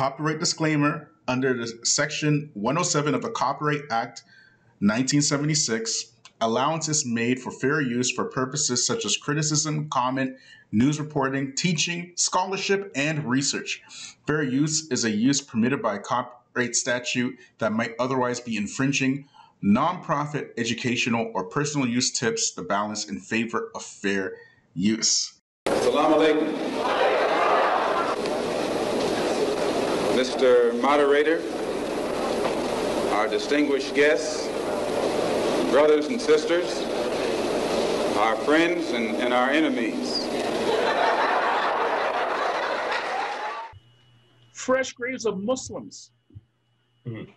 Copyright disclaimer under the Section 107 of the Copyright Act 1976. Allowance is made for fair use for purposes such as criticism, comment, news reporting, teaching, scholarship, and research. Fair use is a use permitted by copyright statute that might otherwise be infringing nonprofit, educational, or personal use tips the balance in favor of fair use. Assalamu alaikum. Mr. Moderator, our distinguished guests, brothers and sisters, our friends and, and our enemies. Fresh graves of Muslims mm-hmm.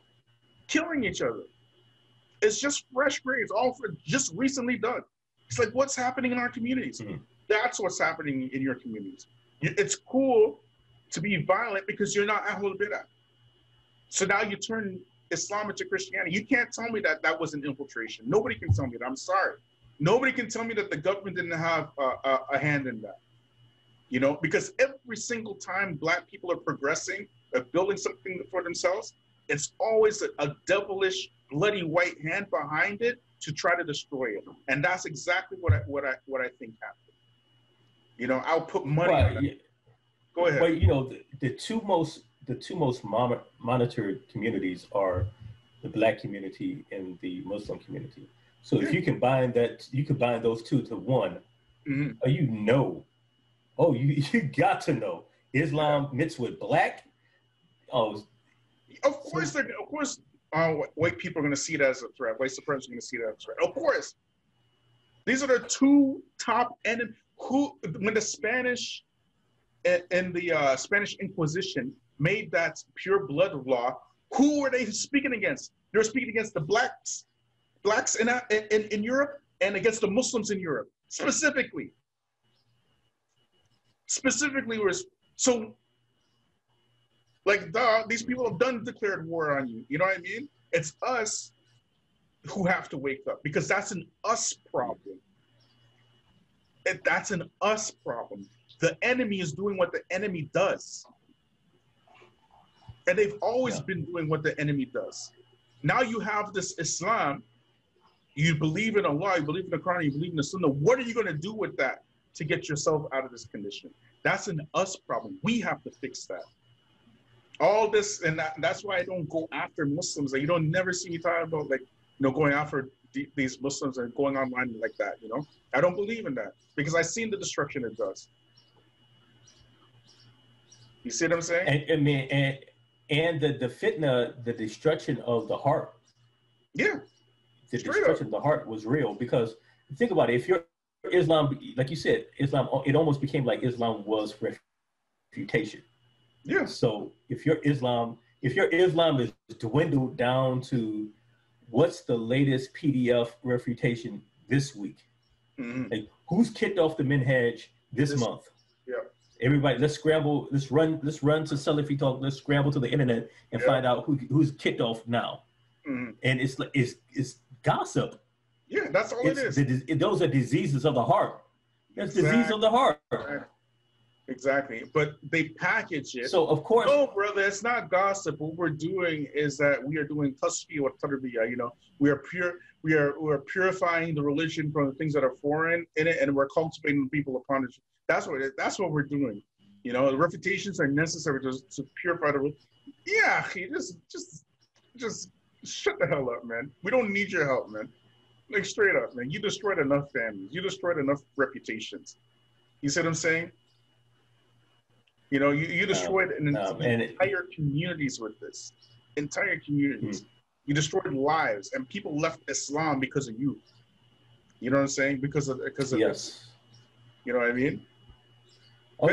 killing each other. It's just fresh graves, all for just recently done. It's like what's happening in our communities. Mm-hmm. That's what's happening in your communities. It's cool to be violent because you're not Ahlul Bidah. So now you turn Islam into Christianity. You can't tell me that that was an infiltration. Nobody can tell me that. I'm sorry. Nobody can tell me that the government didn't have a, a, a hand in that. You know, because every single time black people are progressing, are building something for themselves, it's always a, a devilish, bloody white hand behind it to try to destroy it. And that's exactly what I what I what I think happened. You know, I'll put money it. Go ahead. But you know, the, the two most the two most mon- monitored communities are the black community and the Muslim community. So if you combine that, you combine those two to one, Mhm. uh, you know, oh, you you got to know Islam mixed with black. Oh, Of course, they're, of course, uh, white people are going to see it as a threat. White supremacists are going to see that as a threat. Of course, these are the two top enemies. Who, when the Spanish and, and the uh, Spanish Inquisition made that pure blood law, who were they speaking against? They were speaking against the blacks, blacks in, in, in Europe, and against the Muslims in Europe specifically. Specifically, was so like, duh, these people have done declared war on you. You know what I mean? It's us who have to wake up because that's an us problem. It, that's an us problem. The enemy is doing what the enemy does. And they've always Yeah. been doing what the enemy does. Now you have this Islam. You believe in Allah, you believe in the Quran, you believe in the Sunnah. What are you going to do with that to get yourself out of this condition? That's an us problem. We have to fix that all this and that, that's why I don't go after Muslims. Like you don't never see me talking about like you know going after the- these Muslims and going online like that. You know, I don't believe in that because I've seen the destruction it does. You see what I'm saying? and I mean, and and the the fitna, the destruction of the heart. yeah, the Straight destruction of the heart was real because think about it if you're islam like you said islam it almost became like islam was refutation yeah, so if your islam if your islam is dwindled down to what's the latest pdf refutation this week Mhm. like who's kicked off the minhaj this, This- month. Everybody let's scramble let's run let's run to Salafi talk let's scramble to the internet and Yeah. find out who who's kicked off now Mhm. and it's like it's it's gossip yeah. That's all it it's the, those are diseases of the heart. That's disease of the heart. Exactly, but they package it. So of course, No, brother, it's not gossip. What we're doing is that we are doing tasfiyah or tarbiyah. You know, we are pure. We are we are purifying the religion from the things that are foreign in it, and we're cultivating the people upon it. That's what it, that's what we're doing. You know, the refutations are necessary to, to purify the. re- Yeah, just just just shut the hell up, man. We don't need your help, man. Like straight up, man. You destroyed enough families. You destroyed enough reputations. You see what I'm saying? You know, you, you destroyed an it- entire communities with this. Entire communities. Hmm. You destroyed lives, and people left Islam because of you. You know what I'm saying? Because of because of this. yes. You know what I mean? Oh,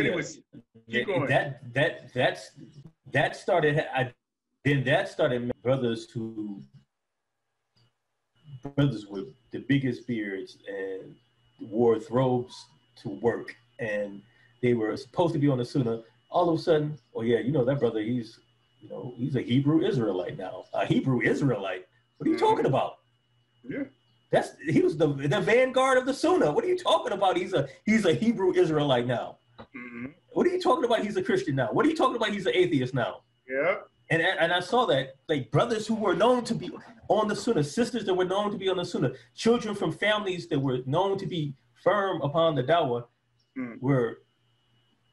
keep going. That that that's that started. I, then that started brothers who brothers with the biggest beards and wore robes to work, and they were supposed to be on the Sunnah. All of a sudden, oh yeah, you know that brother. He's you know he's a Hebrew Israelite now. A Hebrew Israelite. What are you Mhm. talking about? Yeah. That's he was the the vanguard of the Sunnah. What are you talking about? He's a he's a Hebrew Israelite now. Mhm. What are you talking about? He's a Christian now. What are you talking about? He's an atheist now. Yeah. And, and I saw that like brothers who were known to be on the sunnah, sisters that were known to be on the sunnah, children from families that were known to be firm upon the dawah Mm. were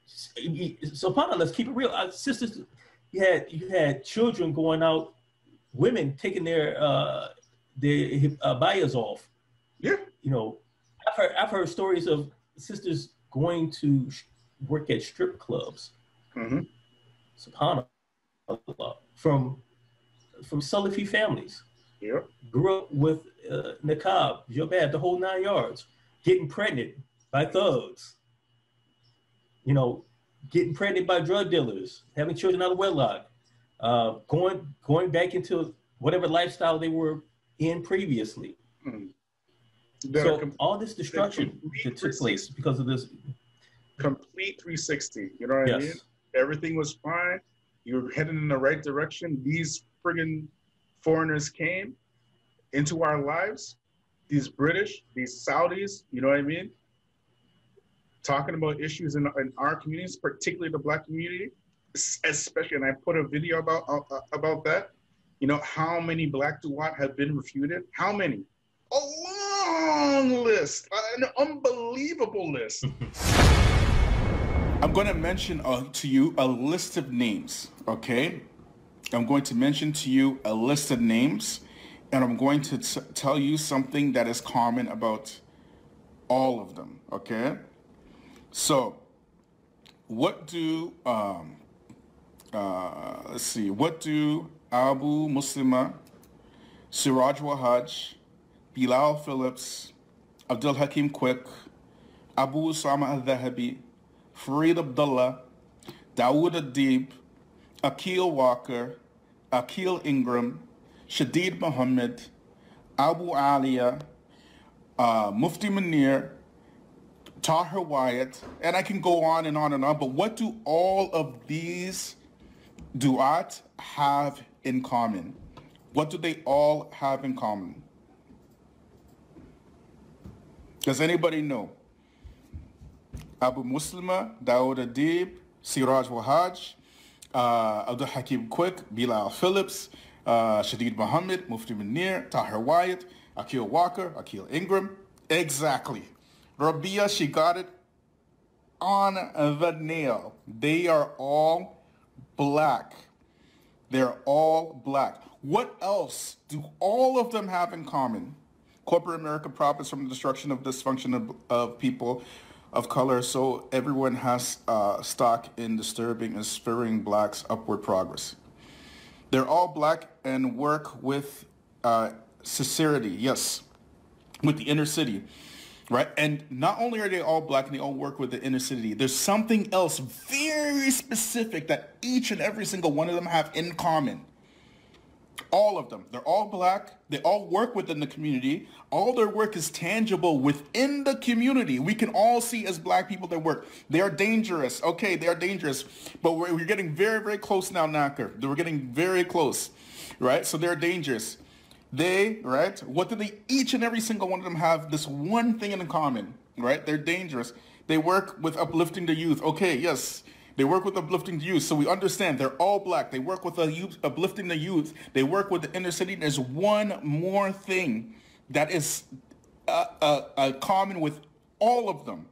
so upon let's keep it real. Our sisters you had you had children going out, women taking their uh their uh, bias off. Yeah. You know, I've heard I've heard stories of sisters going to work at strip clubs. hmm Subhanallah, from from Salafi families. Yeah. Grew up with uh, niqab, jilbab, the whole nine yards. Getting pregnant by thugs. You know, getting pregnant by drug dealers, having children out of wedlock, uh, going going back into whatever lifestyle they were in previously. Mm. Are so all this destruction that took place because of this. Complete 360. You know what I mean? Everything was fine. You were heading in the right direction. These friggin' foreigners came into our lives. These British, these Saudis, you know what I mean? Talking about issues in, in our communities, particularly the black community, especially, and I put a video about uh, uh, about that. You know how many black duat have been refuted? How many? A long list, an unbelievable list. I'm going to mention uh, to you a list of names, okay? I'm going to mention to you a list of names, and I'm going to tell you something that is common about all of them, okay? So, what do, um, uh, let's see, what do Abu Muslima, Siraj Wahaj, Bilal Phillips, Abdul Hakim Quick, Abu Usama al-Dhahabi, Farid Abdullah, Dawood Adib, Akil Walker, Akil Ingram, Shadid Muhammad, Abu Alia, uh, Mufti Munir, Tahir Wyatt, and I can go on and on and on, but what do all of these duat have in common? What do they all have in common? Does anybody know? Abu Muslima, Dawood Adib, Siraj Wahaj, uh, Abdul Hakim Quick, Bilal Phillips, uh, Shadid Muhammad, Mufti Munir, Tahir Wyatt, Akil Walker, Akil Ingram. Exactly. Rabia, she got it on the nail. They are all black. They're all black. What else do all of them have in common? Corporate America profits from the destruction of dysfunction of, of people of color, so everyone has uh, stock in disturbing and spurring blacks' upward progress. They're all black and work with uh, sincerity, yes, with the inner city, right? And not only are they all black and they all work with the inner city, there's something else very specific that each and every single one of them have in common. All of them. They're all black. They all work within the community. All their work is tangible within the community. We can all see as black people their work. They are dangerous. Okay, they are dangerous. But we're, we're getting very, very close now, Knocker. We're getting very close, right? So they're dangerous. They, right? What do they, each and every single one of them have this one thing in common, right? They're dangerous. They work with uplifting the youth. Okay, yes. They work with uplifting the youth. So we understand they're all black. They work with uplifting the youth. They work with the inner city. There's one more thing that is uh, uh, uh, common with all of them.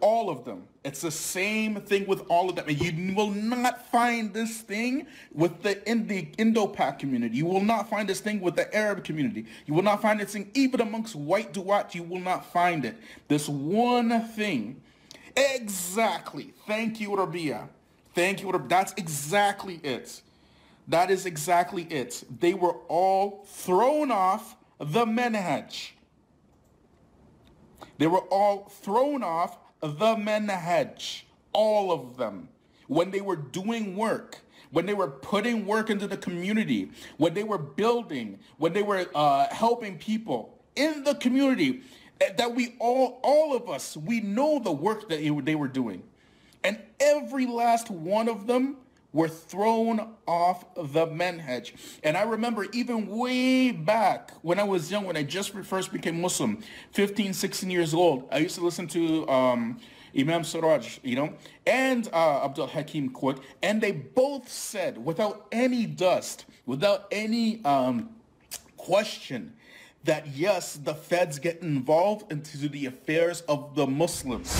All of them. It's the same thing with all of them. And you will not find this thing with the in the Indo-Pak community. You will not find this thing with the Arab community. You will not find this thing even amongst white Duat. You will not find it. This one thing. Exactly. Thank you, Rabia. Thank you. That's exactly it. That is exactly it. They were all thrown off the manhaj. They were all thrown off the manhaj. All of them. When they were doing work, when they were putting work into the community, when they were building, when they were uh, helping people in the community, that we all, all of us, we know the work that they were doing. And every last one of them were thrown off the manhaj. And I remember even way back when I was young, when I just first became Muslim, 15, 16 years old, I used to listen to um, Imam Siraj, you know, and uh, Abdul Hakim Quick, and they both said without any dust, without any um, question, that yes, the feds get involved into the affairs of the Muslims.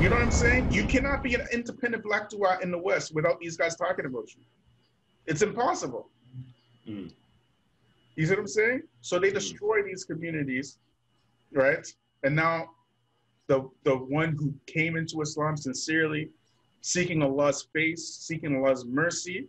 You know what I'm saying? You cannot be an independent black dua in the West without these guys talking about you. It's impossible. Mm. You see what I'm saying? So they destroy these communities, right? And now the the one who came into Islam sincerely, seeking Allah's face, seeking Allah's mercy,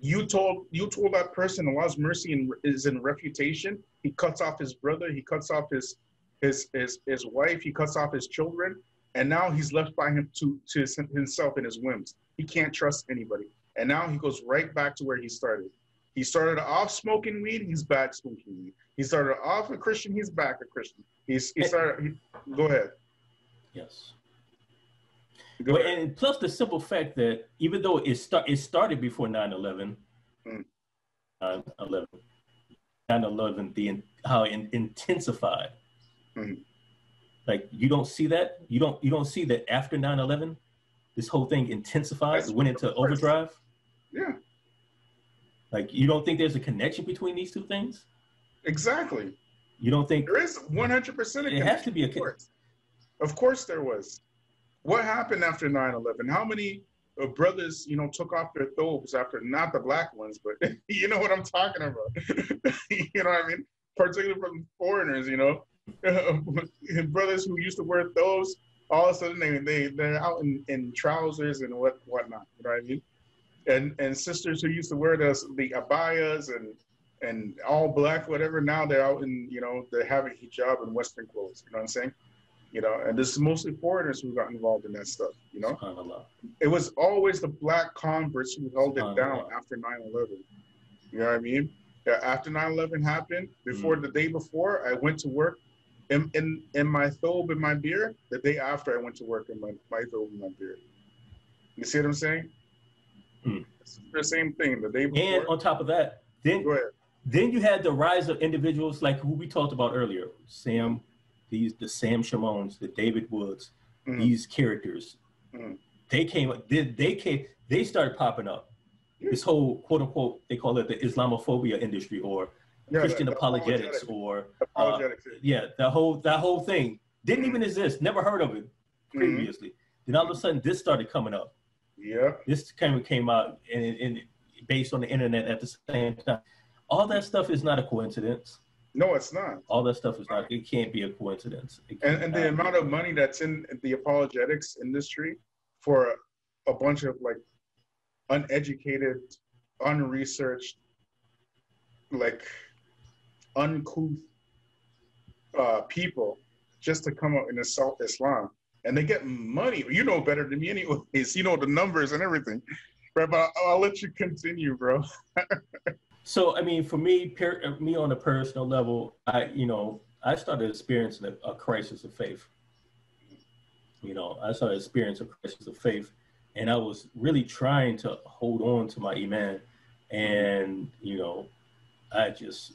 you told you told that person Allah's mercy in, is in refutation. He cuts off his brother, he cuts off his his his his wife, he cuts off his children, and now he's left by him to to himself and his whims. He can't trust anybody, and now he goes right back to where he started. He started off smoking weed, he's back smoking weed. He started off a Christian, he's back a Christian. He's he started. He, go ahead. Yes. Go But, ahead. and plus the simple fact that even though it start it started before 9-11, Mm. 9-11, 9-11, the how it intensified. Mm. Like you don't see that. You don't you don't see that after 9-11, this whole thing intensified, That's went into of overdrive. Yeah, Like you don't think there's a connection between these two things? exactly. You don't think There is 100% it has to be a Of course. Of course there was. What happened after 9-11? How many Uh, brothers, you know, took off their thobes after, not the black ones, but you know what I'm talking about. you know what I mean? Particularly from foreigners, you know. brothers who used to wear thobes, all of a sudden they, they, they're out in, in trousers and what whatnot. You know what I mean? And and sisters who used to wear those the abayas and and all black, whatever. Now they're out in, you know, they're having hijab and Western clothes. You know what I'm saying? You know, and this is mostly foreigners who got involved in that stuff. You know, it was always the black converts who held it down after 9/11. You know what I mean? Yeah, after 9/11 happened, before Mm. the day before, I went to work in in, in my thobe and my beer. The day after, I went to work in my my thobe and my beer. You see what I'm saying? Mm. It's the same thing. The day before. And on top of that, then then you had the rise of individuals like who we talked about earlier, Sam, these the Sam Shamouns, the David Woods, Mhm. these characters. Mhm. They came they, they came they started popping up. This whole quote unquote they call it the Islamophobia industry or Yeah, Christian the- the apologetics apologetic- or apologetics. yeah, that whole that whole thing didn't even exist, never heard of it Mhm. previously. Then all of a sudden this started coming up. Yeah. This kind of came out and, and based on the internet at the same time. All that stuff is not a coincidence. No, it's not. All that stuff is not. It can't be a coincidence. And, and the amount of money that's in the apologetics industry for a bunch of like uneducated, unresearched, like uncouth uh, people just to come out and assault Islam. And they get money. You know better than me, anyways. You know the numbers and everything. Right, but I'll, I'll let you continue, bro. So I mean, for me, per, uh, me on a personal level, I you know I started experiencing a, a crisis of faith. You know, I started experiencing a crisis of faith, and I was really trying to hold on to my iman, and you know, I just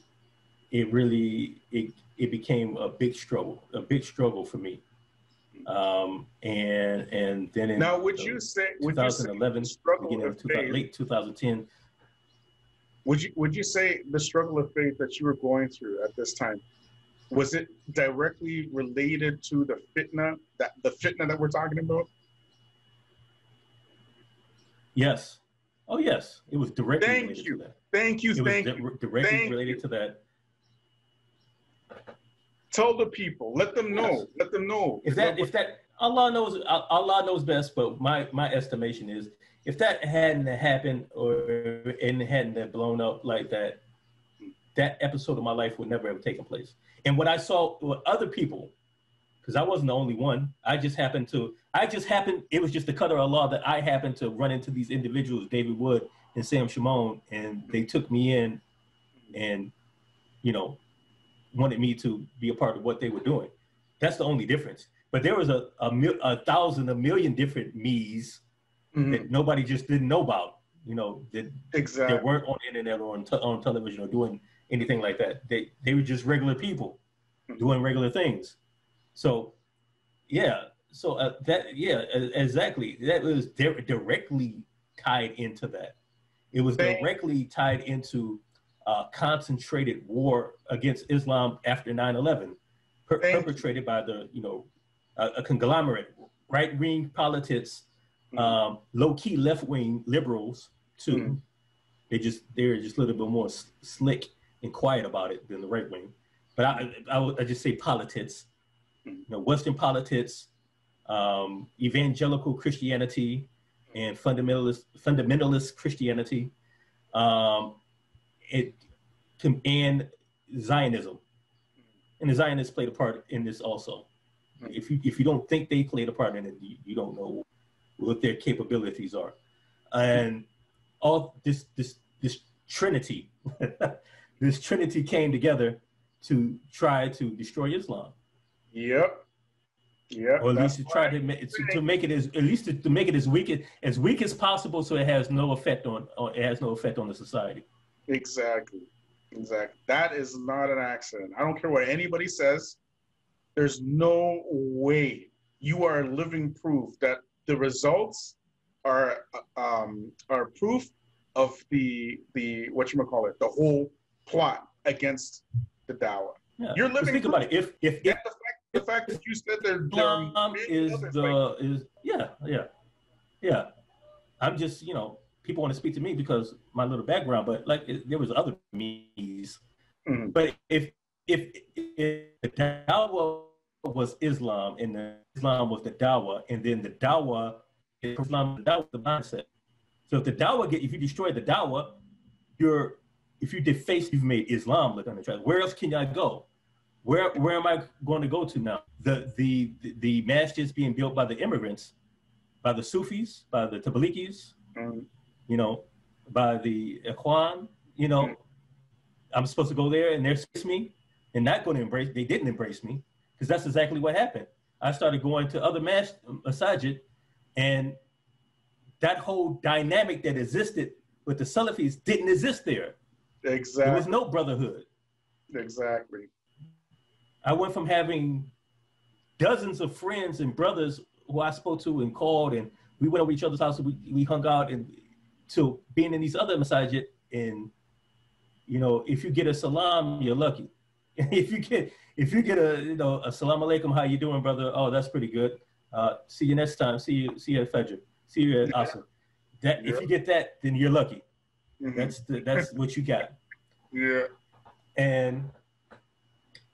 it really it it became a big struggle, a big struggle for me. Um, and and then in Now, would you say, would you say 2011, struggle beginning of of 2000, faith, late 2010, would you would you say the struggle of faith that you were going through at this time was it directly related to the fitna that the fitna that we're talking about? Yes. Oh, yes. It was directly Thank related you. to that. Thank you, It thank di- you. directly Thank related you. to that. Tell the people, let them know, Yes. let them know. If that, if that, Allah knows, Allah knows best. But my my estimation is, if that hadn't happened or and hadn't blown up like that, that episode of my life would never have taken place. And what I saw with other people, because I wasn't the only one, I just happened to, I just happened. It was just the color of law that I happened to run into these individuals, David Wood and Sam Shamoun, and they took me in, and you know, wanted me to be a part of what they were doing. That's the only difference. But there was a a, a thousand, a million different me's Mhm, that nobody just didn't know about. You know, that exactly. that weren't on the internet or on, te- on television or doing anything like that. They they were just regular people doing regular things. So, yeah. so uh, that yeah, e- exactly. That was di- directly tied into that. It was directly tied into uh, concentrated war against Islam after 9/11, per- perpetrated by the you know a, a conglomerate, right wing politics. Um, low key left wing liberals too. Mhm. They just they're just a little bit more s- slick and quiet about it than the right wing. But I I, just say politics, Mhm. you know, Western politics, um, evangelical Christianity, and fundamentalist fundamentalist Christianity, um, it can, and Zionism, and the Zionists played a part in this also. Mhm. If you if you don't think they played a part in it, you, you don't know what their capabilities are, and all this this this trinity, this trinity came together to try to destroy Islam, Yep. Yep. or at least to try to make to, to make it as at least to, to make it as weak as, as weak as possible, so it has no effect on, on it has no effect on the society. Exactly. Exactly. That is not an accident. I don't care what anybody says. There's no way you are living proof that the results are um, are proof of the the what you call it the whole plot against the Dawa. Yeah. You're Just living think about it. If if, if the fact the fact that you said there, Islam is the like- is yeah yeah yeah. I'm just you know people want to speak to me because my little background, but like it, there was other me's. Mhm. But if if if the Dawa was Islam and the Islam was the Dawa, and then the Dawa is Islam, the Dawa the mindset. So if the Dawa get if you destroy the Dawa, you're if you deface, you've made Islam look unattractive. Where else can I go? Where where am I going to go to now? The the the, the masjids being built by the immigrants, by the Sufis, by the Tabligis, Mhm. you know, by the Ikhwan, you know, I'm supposed to go there and they're me and not going to embrace. They didn't embrace me because that's exactly what happened. I started going to other mas- masajid, and that whole dynamic that existed with the Salafis didn't exist there. Exactly. There was no brotherhood. Exactly. I went from having dozens of friends and brothers who I spoke to and called, and we went over each other's house, and we, we hung out, and to being in these other masajid. And you know, if you get a salam, you're lucky. if you get if you get a you know a salam alaikum, how you doing, brother? Oh, that's pretty good. Uh, see you next time. See you see you at Fajr. See you at Yeah. Asr. That if you get that, then you're lucky. Mhm. That's the, that's what you got. yeah. And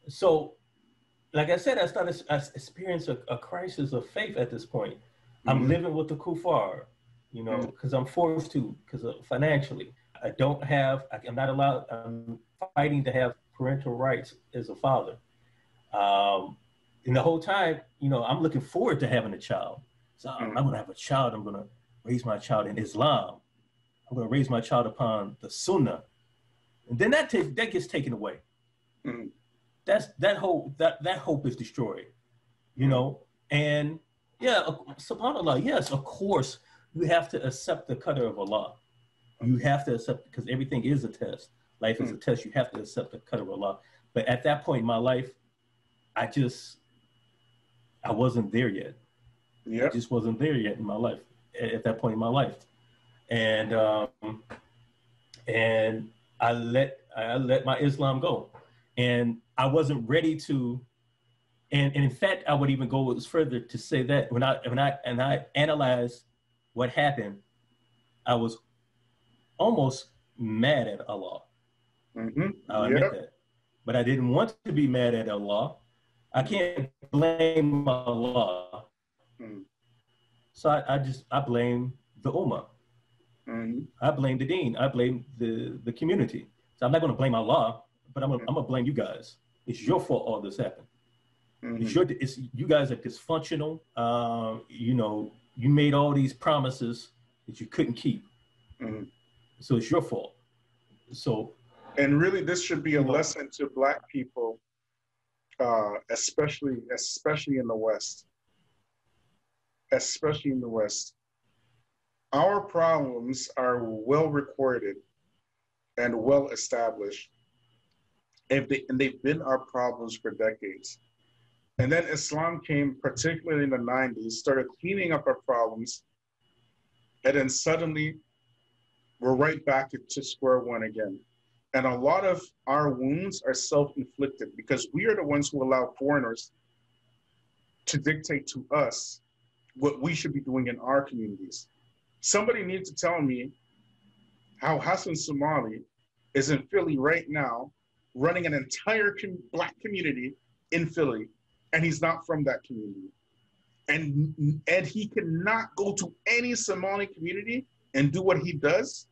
so, like I said, I started I experienced a, a crisis of faith at this point. I'm Mhm. living with the kuffar, you know, because I'm forced to, because financially, I don't have, I, I'm not allowed. I'm fighting to have parental rights as a father. Um, and the whole time, you know, I'm looking forward to having a child. So I'm. I'm going to have a child. I'm going to raise my child in Islam. I'm going to raise my child upon the Sunnah, and then that takes that gets taken away. Mhm. That's that hope that that hope is destroyed, you know. And yeah, Subhanallah. Yes, of course, you have to accept the qadr of Allah. You have to accept because everything is a test. Life is a test. You have to accept the qadr of Allah. But at that point in my life, I just I wasn't there yet. I just wasn't there yet in my life at, at that point in my life, and um, and I let I let my Islam go, and I wasn't ready to. And, and in fact, I would even go further to say that when I when I and I analyzed what happened, I was almost mad at Allah. Hmm I'll admit Yep. that. But I didn't want to be mad at Allah. I can't blame Allah. Mm. So I, I just I blame the Ummah. hmm I blame the Deen. I blame the, the community. So I'm not going to blame Allah, but I'm gonna, I'm gonna blame you guys. It's your fault all this happened. hmm It's your it's you guys are dysfunctional. Um, you know, you made all these promises that you couldn't keep. Mhm. So it's your fault. So And really, this should be a lesson to Black people, uh, especially especially in the West. Especially in the West, our problems are well recorded and well established, and, they, and they've been our problems for decades. And then Islam came, particularly in the 90s, started cleaning up our problems. And then suddenly we're right back to square one again. And a lot of our wounds are self inflicted because we are the ones who allow foreigners to dictate to us what we should be doing in our communities. Somebody needs to tell me how Hassan Somali is in Philly right now, running an entire com- black community in Philly, and he's not from that community. And, and he cannot go to any Somali community and do what he does,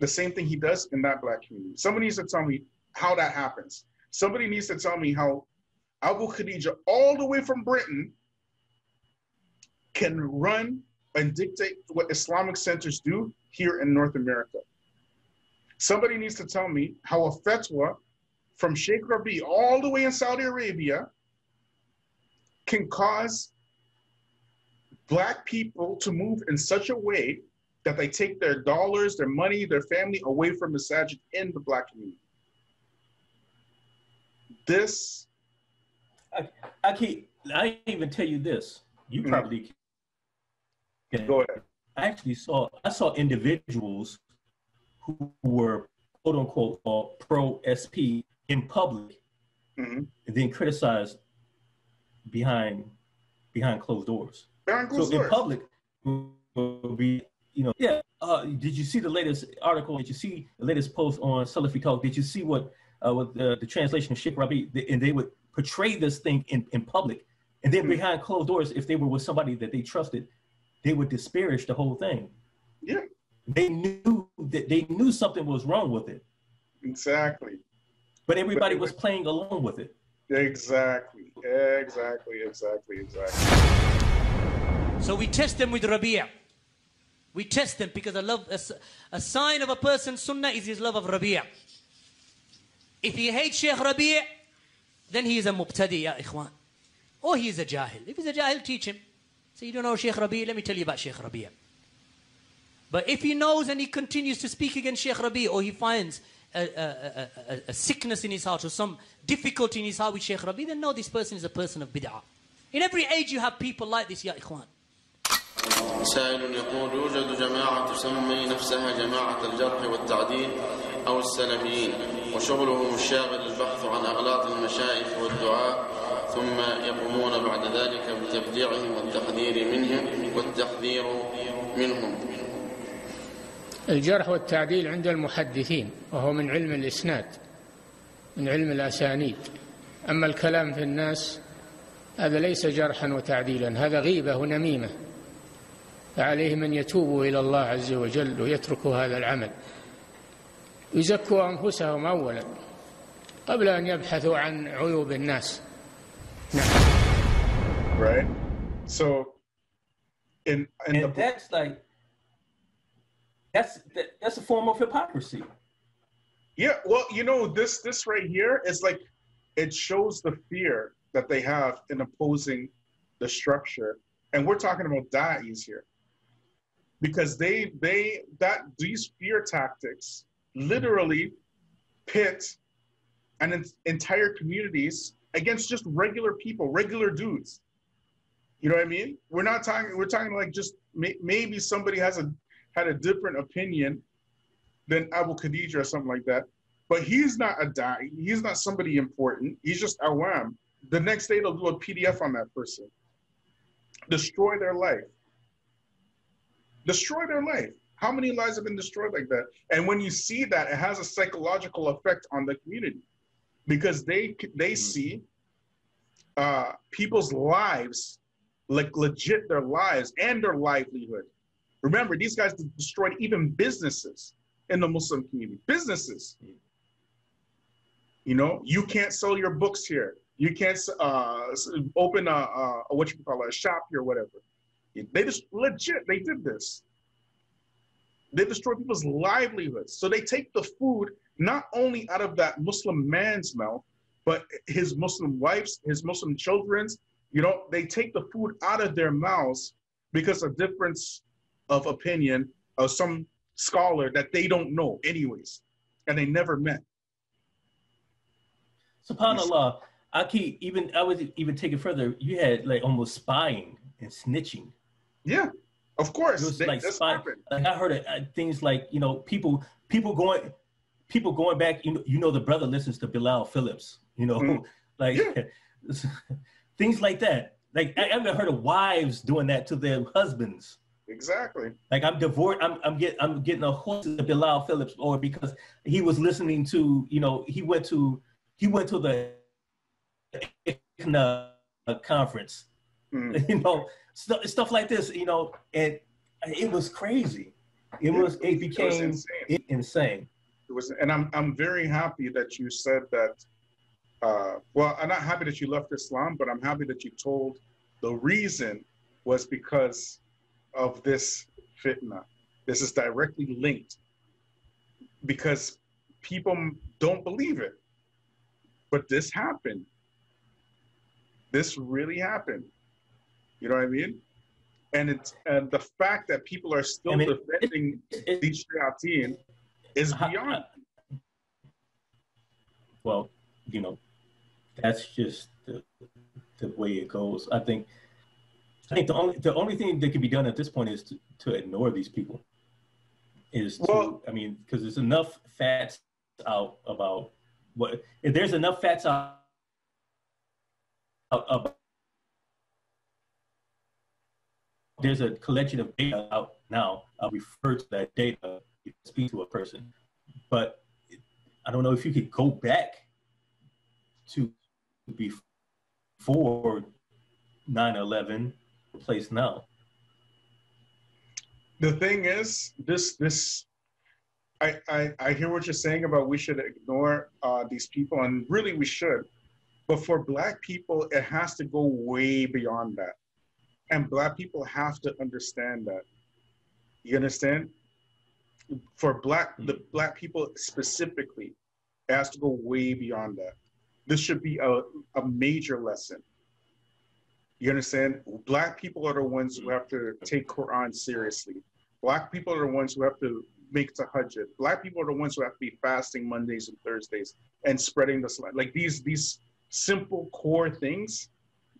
the same thing he does in that black community. Somebody needs to tell me how that happens. Somebody needs to tell me how Abu Khadija, all the way from Britain, can run and dictate what Islamic centers do here in North America. Somebody needs to tell me how a fatwa from Sheikh Rabi all the way in Saudi Arabia can cause black people to move in such a way that they take their dollars, their money, their family away from the Sajid in the black community. This I, I can't I even tell you this. You Mhm. probably can. go ahead. I actually saw I saw individuals who were quote unquote uh, pro SP in public Mhm. and then criticized behind behind closed doors. So Closed in Doors. public will be you know yeah. Uh, did you see the latest article? Did you see the latest post on Salafi Talk? Did you see what uh, what the, the translation of Sheikh Rabi? And they would portray this thing in, in public, and then Mhm. behind closed doors, if they were with somebody that they trusted, they would disparage the whole thing. Yeah. They knew that they knew something was wrong with it, Exactly. but everybody was playing along with it. Exactly. Exactly. Exactly. Exactly. So we test them with Rabi'. We test them because a, love, a, a sign of a person's sunnah is his love of Rabi'. If he hates Sheikh Rabi', then he is a mubtadi, ya ikhwan. Or he is a jahil. If he's a jahil, teach him. So you don't know Sheikh Rabi', let me tell you about Sheikh Rabi'. But if he knows and he continues to speak against Sheikh Rabi' or he finds a, a, a, a, sickness in his heart or some difficulty in his heart with Sheikh Rabi', then know this person is a person of bid'ah. In every age you have people like this, ya ikhwan. سائل يقول يوجد جماعة تسمي نفسها جماعة الجرح والتعديل أو السلميين وشغلهم الشاغل البحث عن أغلاط المشايخ والدعاء ثم يقومون بعد ذلك بتبديعهم والتحذير منهم والتحذير منهم. الجرح والتعديل عند المحدثين وهو من علم الإسناد من علم الأسانيد. أما الكلام في الناس هذا ليس جرحا وتعديلا هذا غيبة ونميمة. فعليهم أن يتوبوا إلى الله عز وجل ويتركوا هذا العمل يزكوا أنفسهم أولا قبل أن يبحثوا عن عيوب الناس Right. So, in in And the that's like that's that, that's a form of hypocrisy. Yeah, well, you know, this this right here is like it shows the fear that they have in opposing the structure. And we're talking about da'is here. Because they they that these fear tactics literally pit an en- entire communities against just regular people, regular dudes. You know what I mean? We're not talking. We're talking like just may, maybe somebody has a had a different opinion than Abu Khadija or something like that. But he's not a da'i. He's not somebody important. He's just awam. The next day they'll do a PDF on that person. Destroy their life. Destroy their life. How many lives have been destroyed like that? And when you see that, it has a psychological effect on the community because they they see uh, people's lives, like legit their lives and their livelihood. Remember, these guys destroyed even businesses in the Muslim community. Businesses. You know, you can't sell your books here. You can't uh, open a, a, a what you call it, a shop here, whatever. They just legit. They did this. They destroy people's livelihoods. So they take the food not only out of that Muslim man's mouth, but his Muslim wife's, his Muslim children's. You know, they take the food out of their mouths because of difference of opinion of some scholar that they don't know, anyways, and they never met. Subhanallah, I keep even I would even take it further. You had like almost spying and snitching. Yeah, of course. It was They- like happened. like I heard uh, things like you know people people going people going back. You know, you know the brother listens to Bilal Phillips. You know, Mm. like things like that. Like I I haven't heard of wives doing that to their husbands. Exactly. Like I'm divorced. I'm I'm getting I'm getting a horse to Bilal Phillips, or because he was listening to you know he went to he went to the conference, Mm. you know stuff stuff like this, you know, and it was crazy. It was it It was became insane. insane. It was, and I'm I'm very happy that you said that. Uh, well, I'm not happy that you left Islam, but I'm happy that you told the reason was because of this fitna. This is directly linked because people don't believe it, but this happened. This really happened. You know what I mean? And it's and the fact that people are still I mean, defending It- these shayateen is Ha- beyond. well, you know, that's just the, the way it goes. I think I think the only the only thing that can be done at this point is to, to ignore these people. Is to, I mean, because there's enough facts out about what if there's enough facts out, out about there's a collection of data out now. I'll refer to that data speak to a person. But I don't know if you could go back to before 9-11 place now. the thing is this this I, I i hear what you're saying about we should ignore uh, these people and really we should but for black people it has to go way beyond that and black people have to understand that you understand for black hmm. the black people specifically it has to go way beyond that this should be a, a major lesson you understand? Black people are the ones who have to take Quran seriously. Black people are the ones who have to make tahajjud. Black people are the ones who have to be fasting Mondays and Thursdays and spreading the salat. Like these these simple core things,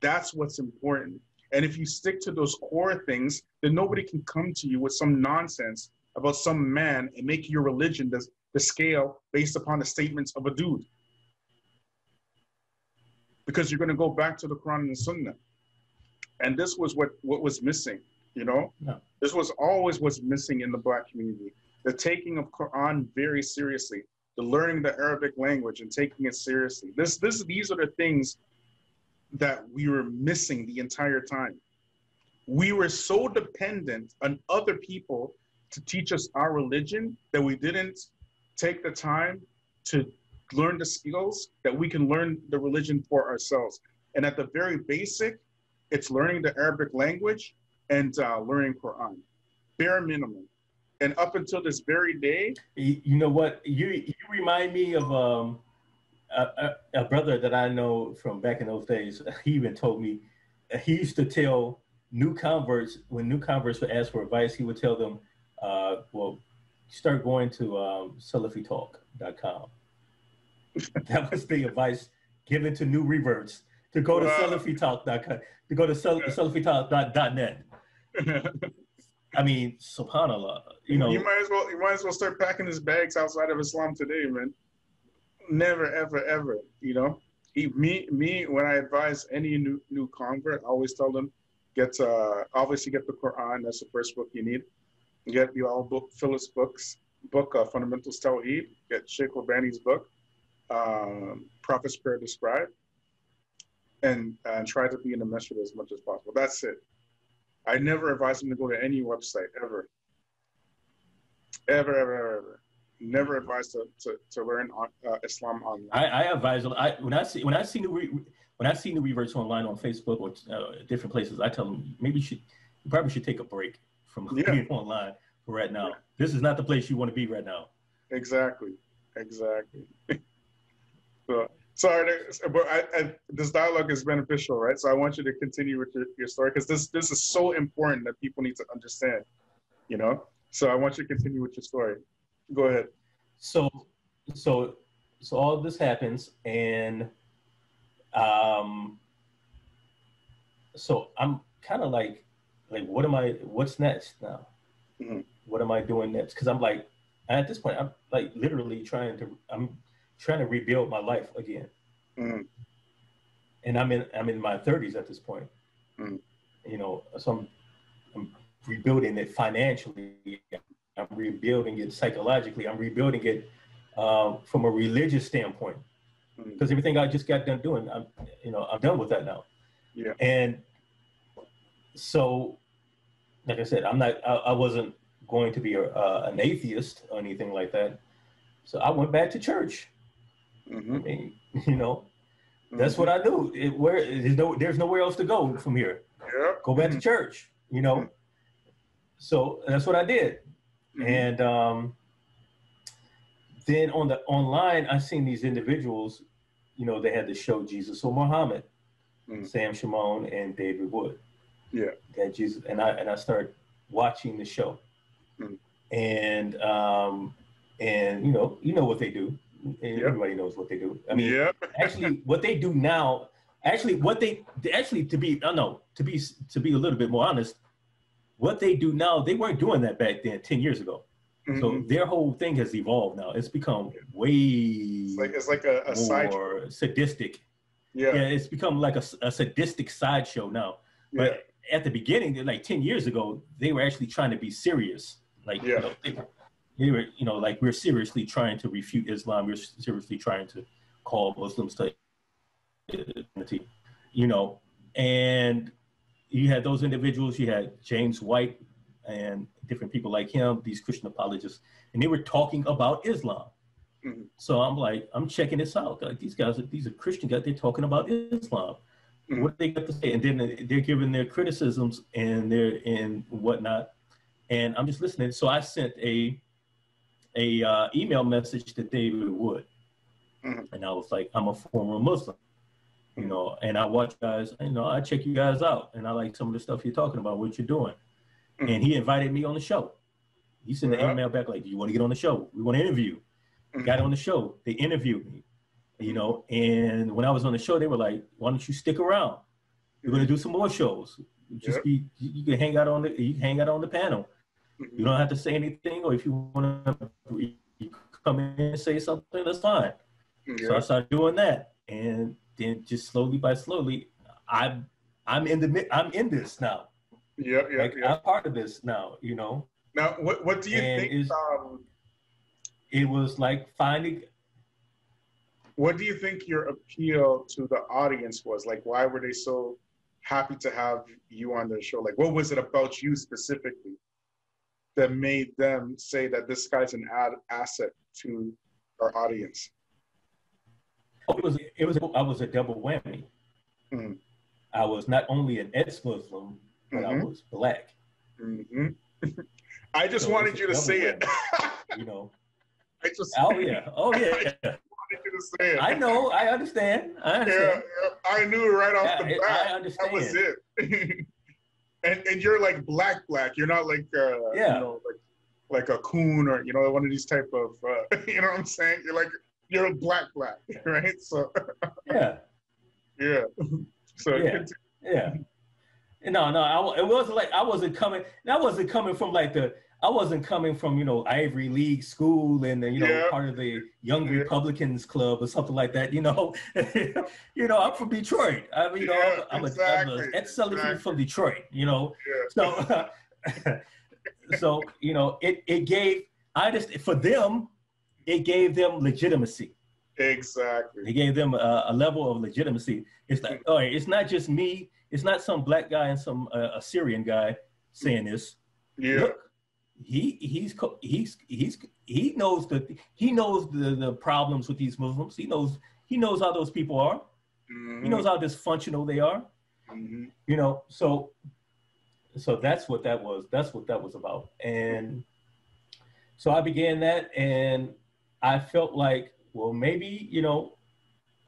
that's what's important. And if you stick to those core things, then nobody can come to you with some nonsense about some man and make your religion the, the scale based upon the statements of a dude. Because you're going to go back to the Quran and the Sunnah and this was what what was missing you know No. this was always what's missing in the black community the taking of quran very seriously the learning the arabic language and taking it seriously this this these are the things that we were missing the entire time we were so dependent on other people to teach us our religion that we didn't take the time to learn the skills that we can learn the religion for ourselves and at the very basic it's learning the Arabic language and uh, learning Quran, bare minimum. And up until this very day, You, know what? You you remind me of um, a, a, a brother that I know from back in those days. He even told me he used to tell new converts when new converts would ask for advice, he would tell them, uh, "Well, start going to um, SalafiTalk.com." that was the advice given to new reverts to go to Wow. SalafiTalk.com, to go to Sal- SalafiTalk.net. I mean, Subhanallah, you know. you might as well you might as well start packing his bags outside of Islam today, man. Never, ever, ever. You know, he, me, me. When I advise any new new convert, I always tell them get uh, obviously get the Quran. That's the first book you need. Get the all book Phillips books book uh, Fundamentals Tawheed. Get Sheikh Albani's book, um, Prophet's Prayer Described, and and try to be in the masjid as much as possible. That's it. I never advise them to go to any website ever. Ever, ever, ever, ever. Never advise to, to, to learn on, uh, Islam online. I, I advise I when I see when I see new re, when I see new reverts online on Facebook or uh, different places, I tell them maybe you should you probably should take a break from Yeah. being online for right now. This is not the place you want to be right now. Exactly. Exactly. so, sorry, but I, I, this dialogue is beneficial, right? So I want you to continue with your, your story because this this is so important that people need to understand, you know. So I want you to continue with your story. Go ahead. So so so all this happens and um, so I'm kind of like, like, what am I? What's next now? Mhm. What am I doing next? Because I'm like, at this point, I'm like literally trying to, I'm trying to rebuild my life again, Mhm. and I'm in, I'm in my 30s at this point. Mhm. You know, so I'm, I'm rebuilding it financially. I'm rebuilding it psychologically. I'm rebuilding it um, from a religious standpoint Mhm. because everything I just got done doing, I'm, you know, I'm done with that now. Yeah. And so, like I said, I'm not, I, I wasn't going to be a, uh, an atheist or anything like that. So I went back to church. I Mhm. mean, you know, that's what I do. It, where there's no, there's nowhere else to go from here. Yeah. Go back to church. You know. So that's what I did. Mhm. And um, then on the online, I've seen these individuals. You know, they had the show Jesus or Muhammad, Mhm. Sam Shamoun and David Wood. Yeah. That Jesus and I and I started watching the show, Mhm. and um, and you know, you know what they do. Yeah. Everybody knows what they do. I mean, yeah. actually what they do now actually what they actually to be i know to be to be a little bit more honest what they do now they weren't doing that back then 10 years ago so Mhm. their whole thing has evolved now it's become way It's like it's like a, a side. more sadistic Yeah. yeah it's become like a, a sadistic sideshow now Yeah. but at the beginning like 10 years ago they were actually trying to be serious like you Yeah. know, they, they were you know like we're seriously trying to refute islam we're seriously trying to call muslims to unity, you know, and you had those individuals, you had James White and different people like him, these Christian apologists, and they were talking about Islam. Mhm. So I'm like, I'm checking this out. Like, these guys, are, these are Christian guys. They're talking about Islam. Mhm. What do they got to say? And then they're giving their criticisms and their and whatnot. And I'm just listening. So I sent a a uh, email message to David Wood, Mhm. and I was like, I'm a former Muslim you know, and I watch guys, you know, I check you guys out and I like some of the stuff you're talking about, what you're doing. Mhm. And he invited me on the show. He sent an email back like, Do you want to get on the show? We want to interview. Mhm. Got on the show. They interviewed me, you know, and when I was on the show, they were like, Why don't you stick around? We're gonna do some more shows. Just Yeah. be you can hang out on the you can hang out on the panel. Mhm. You don't have to say anything, or if you want to come in and say something, that's fine. So I started doing that, and then just slowly by slowly, I'm I'm in the I'm in this now. Yeah. Yeah. Like yeah. I'm part of this now. You know, Now, what what do you And think? Um, it was like finding. what do you think your appeal to the audience was? Like, why were they so happy to have you on their show? Like, what was it about you specifically that made them say that this guy's an ad asset to our audience? It was it was I was a double whammy. Mhm. I was not only an ex-Muslim, but I Mhm. was black. hmm I just So wanted you to say it. You know. I just Oh yeah. Oh yeah. wanted you to say. I know. I understand. I understand. yeah, I knew right off Yeah, the bat. I understand. That was it. and and you're like black black. You're not like uh, Yeah. you know like like a coon or you know one of these type of uh, you know what I'm saying. You're like you're a black black, right? So Yeah. yeah. So Yeah. continue. Yeah. No, no, I, it wasn't like I wasn't coming. I wasn't coming from like the. I wasn't coming from you know Ivy League school and then, you know Yeah. part of the Young Yeah. Republicans Club or something like that. You know, you know I'm from Detroit. I mean, you know, Yeah, I'm, a, I'm exactly, a ex Sullivan exactly. from Detroit. You know, so so you know it it gave I just for them it gave them legitimacy. exactly. They gave them a, a level of legitimacy. It's like, all right, it's not just me. It's not some black guy and some uh, Assyrian guy saying this. Yeah. Look, he he's he's he's he knows the he knows the the problems with these Muslims. He knows he knows how those people are. Mhm, He knows how dysfunctional they are. mhm. You know, so so that's what that was. That's what that was about. And so I began that, and I felt like, well, maybe you know,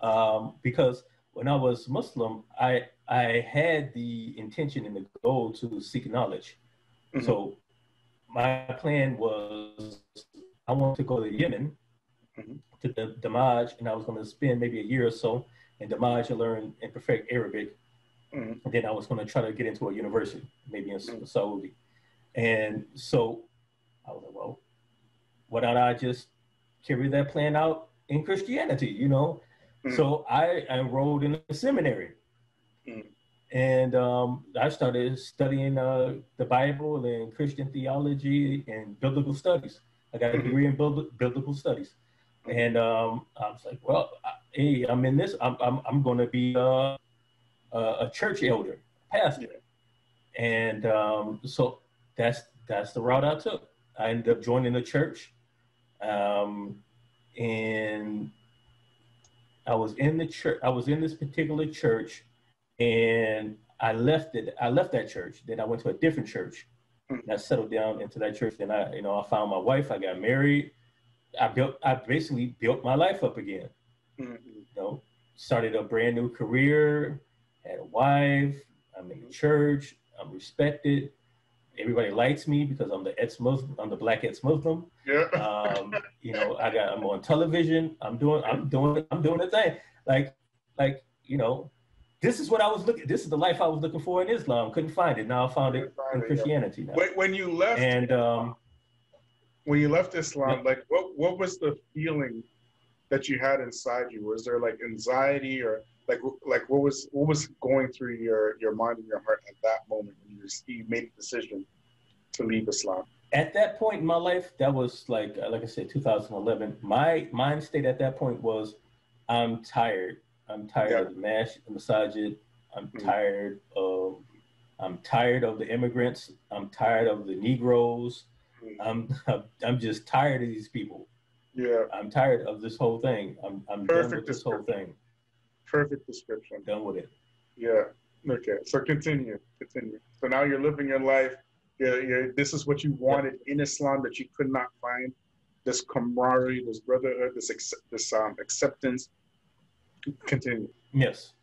um, because when I was Muslim, I I had the intention and the goal to seek knowledge. Mhm. So my plan was I wanted to go to Yemen Mhm. to the Damaj, and I was going to spend maybe a year or so in Damaj to learn and perfect Arabic. Mhm. And then I was going to try to get into a university, maybe in Mhm. Saudi. And so I was like, well, why don't I just carry that plan out in Christianity, you know? Mhm. So I enrolled in a seminary. Mhm. And um, I started studying uh, the Bible and Christian theology and biblical studies. I got a Mhm. degree in bibl- biblical studies. And um, I was like, well, I, hey, I'm in this. I'm, I'm, I'm going to be uh, a, a church elder, pastor. And um, so that's that's the route I took. I ended up joining the church. Um, and I was in the church. I was in this particular church, and I left it. I left that church. Then I went to a different church. And I settled down into that church. Then I, you know, I found my wife. I got married. I built. I basically built my life up again. Mhm. You know, started a brand new career. Had a wife. I'm in the church. I'm respected. Everybody likes me because I'm the ex-Muslim. I'm the black ex-Muslim Yeah. um, you know, I got I'm on television. I'm doing I'm doing I'm doing the thing. Like like you know, this is what I was looking. This is the life I was looking for in Islam. Couldn't find it. Now I found it in. Christianity now. when, you left, And um, when you left Islam, like what what was the feeling that you had inside you? Was there like anxiety or like like what was what was going through your your mind and your heart at that moment when you, you made the decision to leave Islam? at that point in my life, that was like uh, like I said, 2011. My mind state at that point was, I'm tired. I'm tired Yeah. of the mash, the masajid. I'm Mhm. tired of I'm tired of the immigrants. I'm tired of the Negroes. Mhm. I'm I'm just tired of these people. Yeah, I'm tired of this whole thing. I'm I'm done with this whole thing. Perfect description. I'm done with it. Yeah. Okay. So continue. Continue. So now you're living your life. Yeah. Yeah. This is what you wanted in Islam that you could not find. This camaraderie, this brotherhood, this accept, this um, acceptance. Continue. Yes.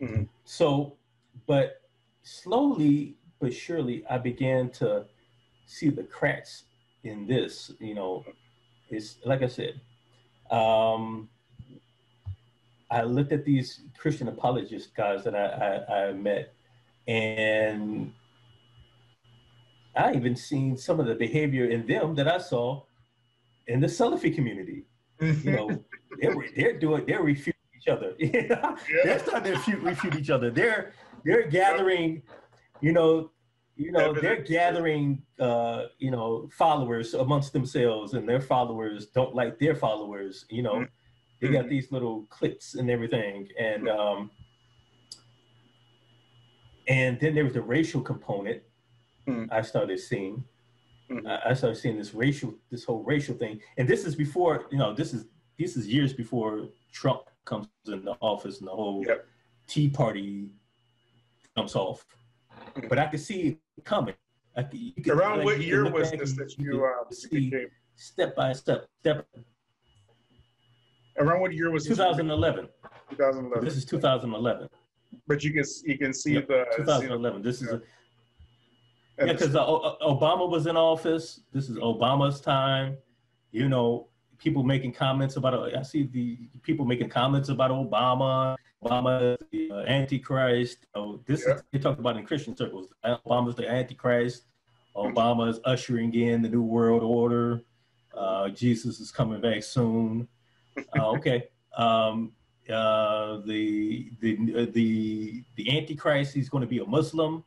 Mhm. So, but slowly but surely, I began to see the cracks in this. You know, it's like I said. Um, I looked at these Christian apologist guys that I, I, I met, and I even seen some of the behavior in them that I saw in the Salafi community. You know, they're, they're doing, they're refuting each other. they're starting to refute, refute each other. They're they're gathering, you know, you know, they're gathering, uh, you know, followers amongst themselves, and their followers don't like their followers. You know, they got these little cliques and everything, and um, and then there was the racial component. Mm. I started seeing. Mhm. I I started seeing this racial, this whole racial thing, and this is before, you know, this is this is years before Trump comes in the office and the whole Yep. Tea Party jumps off. But I could see it coming. I could, Around like, what year was this that you you, uh, see became? step by step, step. Around what year was this? 2011. 2011. This is 2011. But you can you can see the 2011. This is a, Yeah, because Obama was in office. This is Obama's time. You know, people making comments about. I see the people making comments about Obama. Obama, is the uh, Antichrist. Oh, this Yeah. is they talk about in Christian circles. Obama's the Antichrist. Obama is ushering in the new world order. Uh, Jesus is coming back soon. Uh, okay. Um, uh, the the uh, the the Antichrist. He's going to be a Muslim.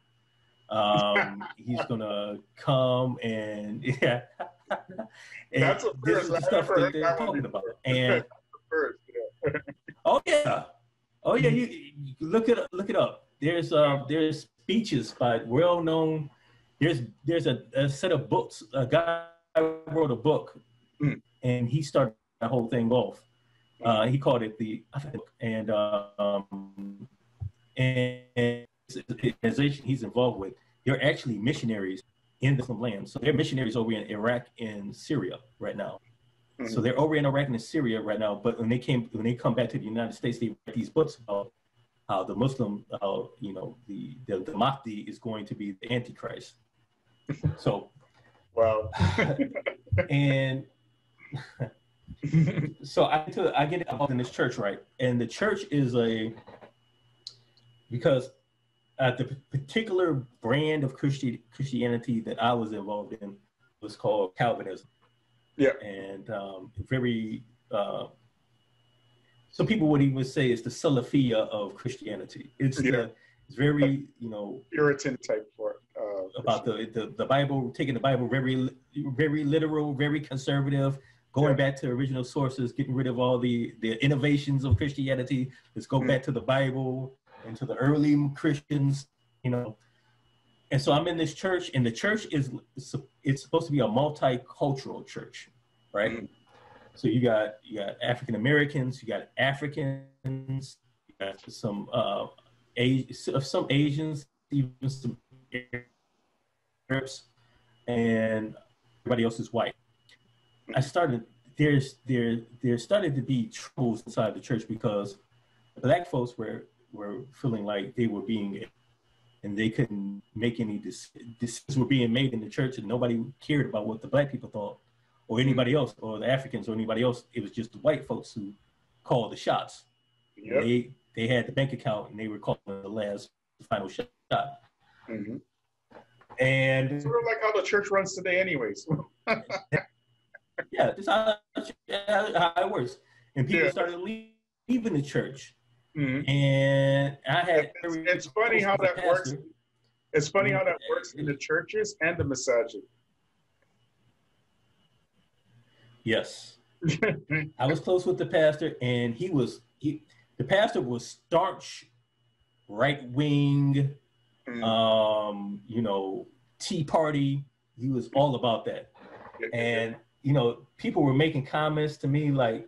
Um, he's gonna come and yeah. And That's a this is the stuff that they're talking about. And first. Yeah. oh yeah, oh yeah. You, you look it look it up. There's uh there's speeches by well known. There's there's a, a set of books. A guy wrote a book, Mm. and he started the whole thing off. Uh, he called it the and um, and the organization he's involved with. They're actually missionaries in the Muslim land. So they're missionaries over in Iraq and Syria right now. So they're over in Iraq and Syria right now. But when they came, when they come back to the United States, they write these books about how the Muslim, uh, you know, the, the the Mahdi is going to be the Antichrist. So Wow. and so I get to I get involved in this church, right? And the church is a because uh, the particular brand of Christi- Christianity that I was involved in was called Calvinism. Yeah. And um, very, uh, some people would even say it's the Salafia of Christianity. It's Yeah. the, it's very, you know, Puritan type for uh, about the, the the Bible, taking the Bible very very literal, very conservative, going back to original sources, getting rid of all the the innovations of Christianity. Let's go Mm. back to the Bible and to the early Christians, you know. And so I'm in this church, and the church is it's supposed to be a multicultural church, right? Mm. So you got you got African Americans, you got Africans, you got some uh, A- some Asians, even some Arabs, and everybody else is white. I started there's there there started to be troubles inside the church because black folks were were feeling like they were being and they couldn't make any dec- decisions were being made in the church and nobody cared about what the black people thought or anybody else or the Africans or anybody else. It was just the white folks who called the shots. Yep. They they had the bank account and they were calling the last final shot. hmm And Sort of like how the church runs today, anyways. yeah, this how, how it works. And people Yeah. started leaving the church. Mhm. And I had It's, it's funny how that works. It's funny how that works in the churches and the masajid. Yes. I was close with the pastor, and he was he. The pastor was staunch, right wing, Mm. um, you know, Tea Party. He was all about that, and you know, people were making comments to me like,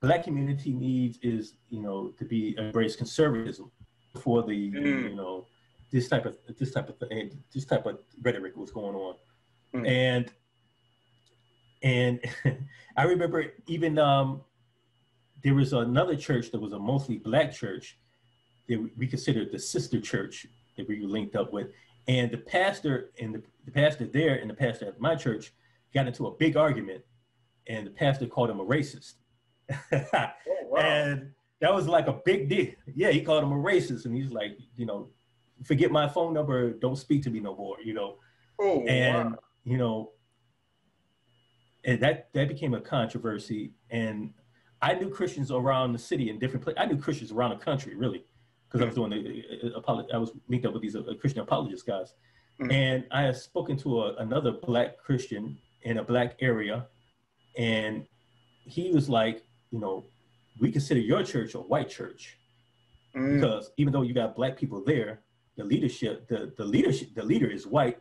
"Black community needs is you know to be embrace conservatism for the Mm. you know this type of this type of thing, this type of rhetoric was going on, Mm. and and I remember even um, there was another church that was a mostly black church that we- considered the sister church that we were linked up with. And the pastor and the, the pastor there and the pastor at my church got into a big argument, and the pastor called him a racist. Oh, wow. And that was like a big deal. Yeah, he called him a racist, and he's like, you know, forget my phone number, don't speak to me no more, you know oh, and wow. you know and that that became a controversy and i knew christians around the city in different places i knew christians around the country really because i was doing the uh, apolo- i was linked up with these uh, christian apologist guys Mhm. and i had spoken to a, another black christian in a black area and he was like you know we consider your church a white church Mm. because even though you got black people there, the leadership, the, the leadership, the leader is white,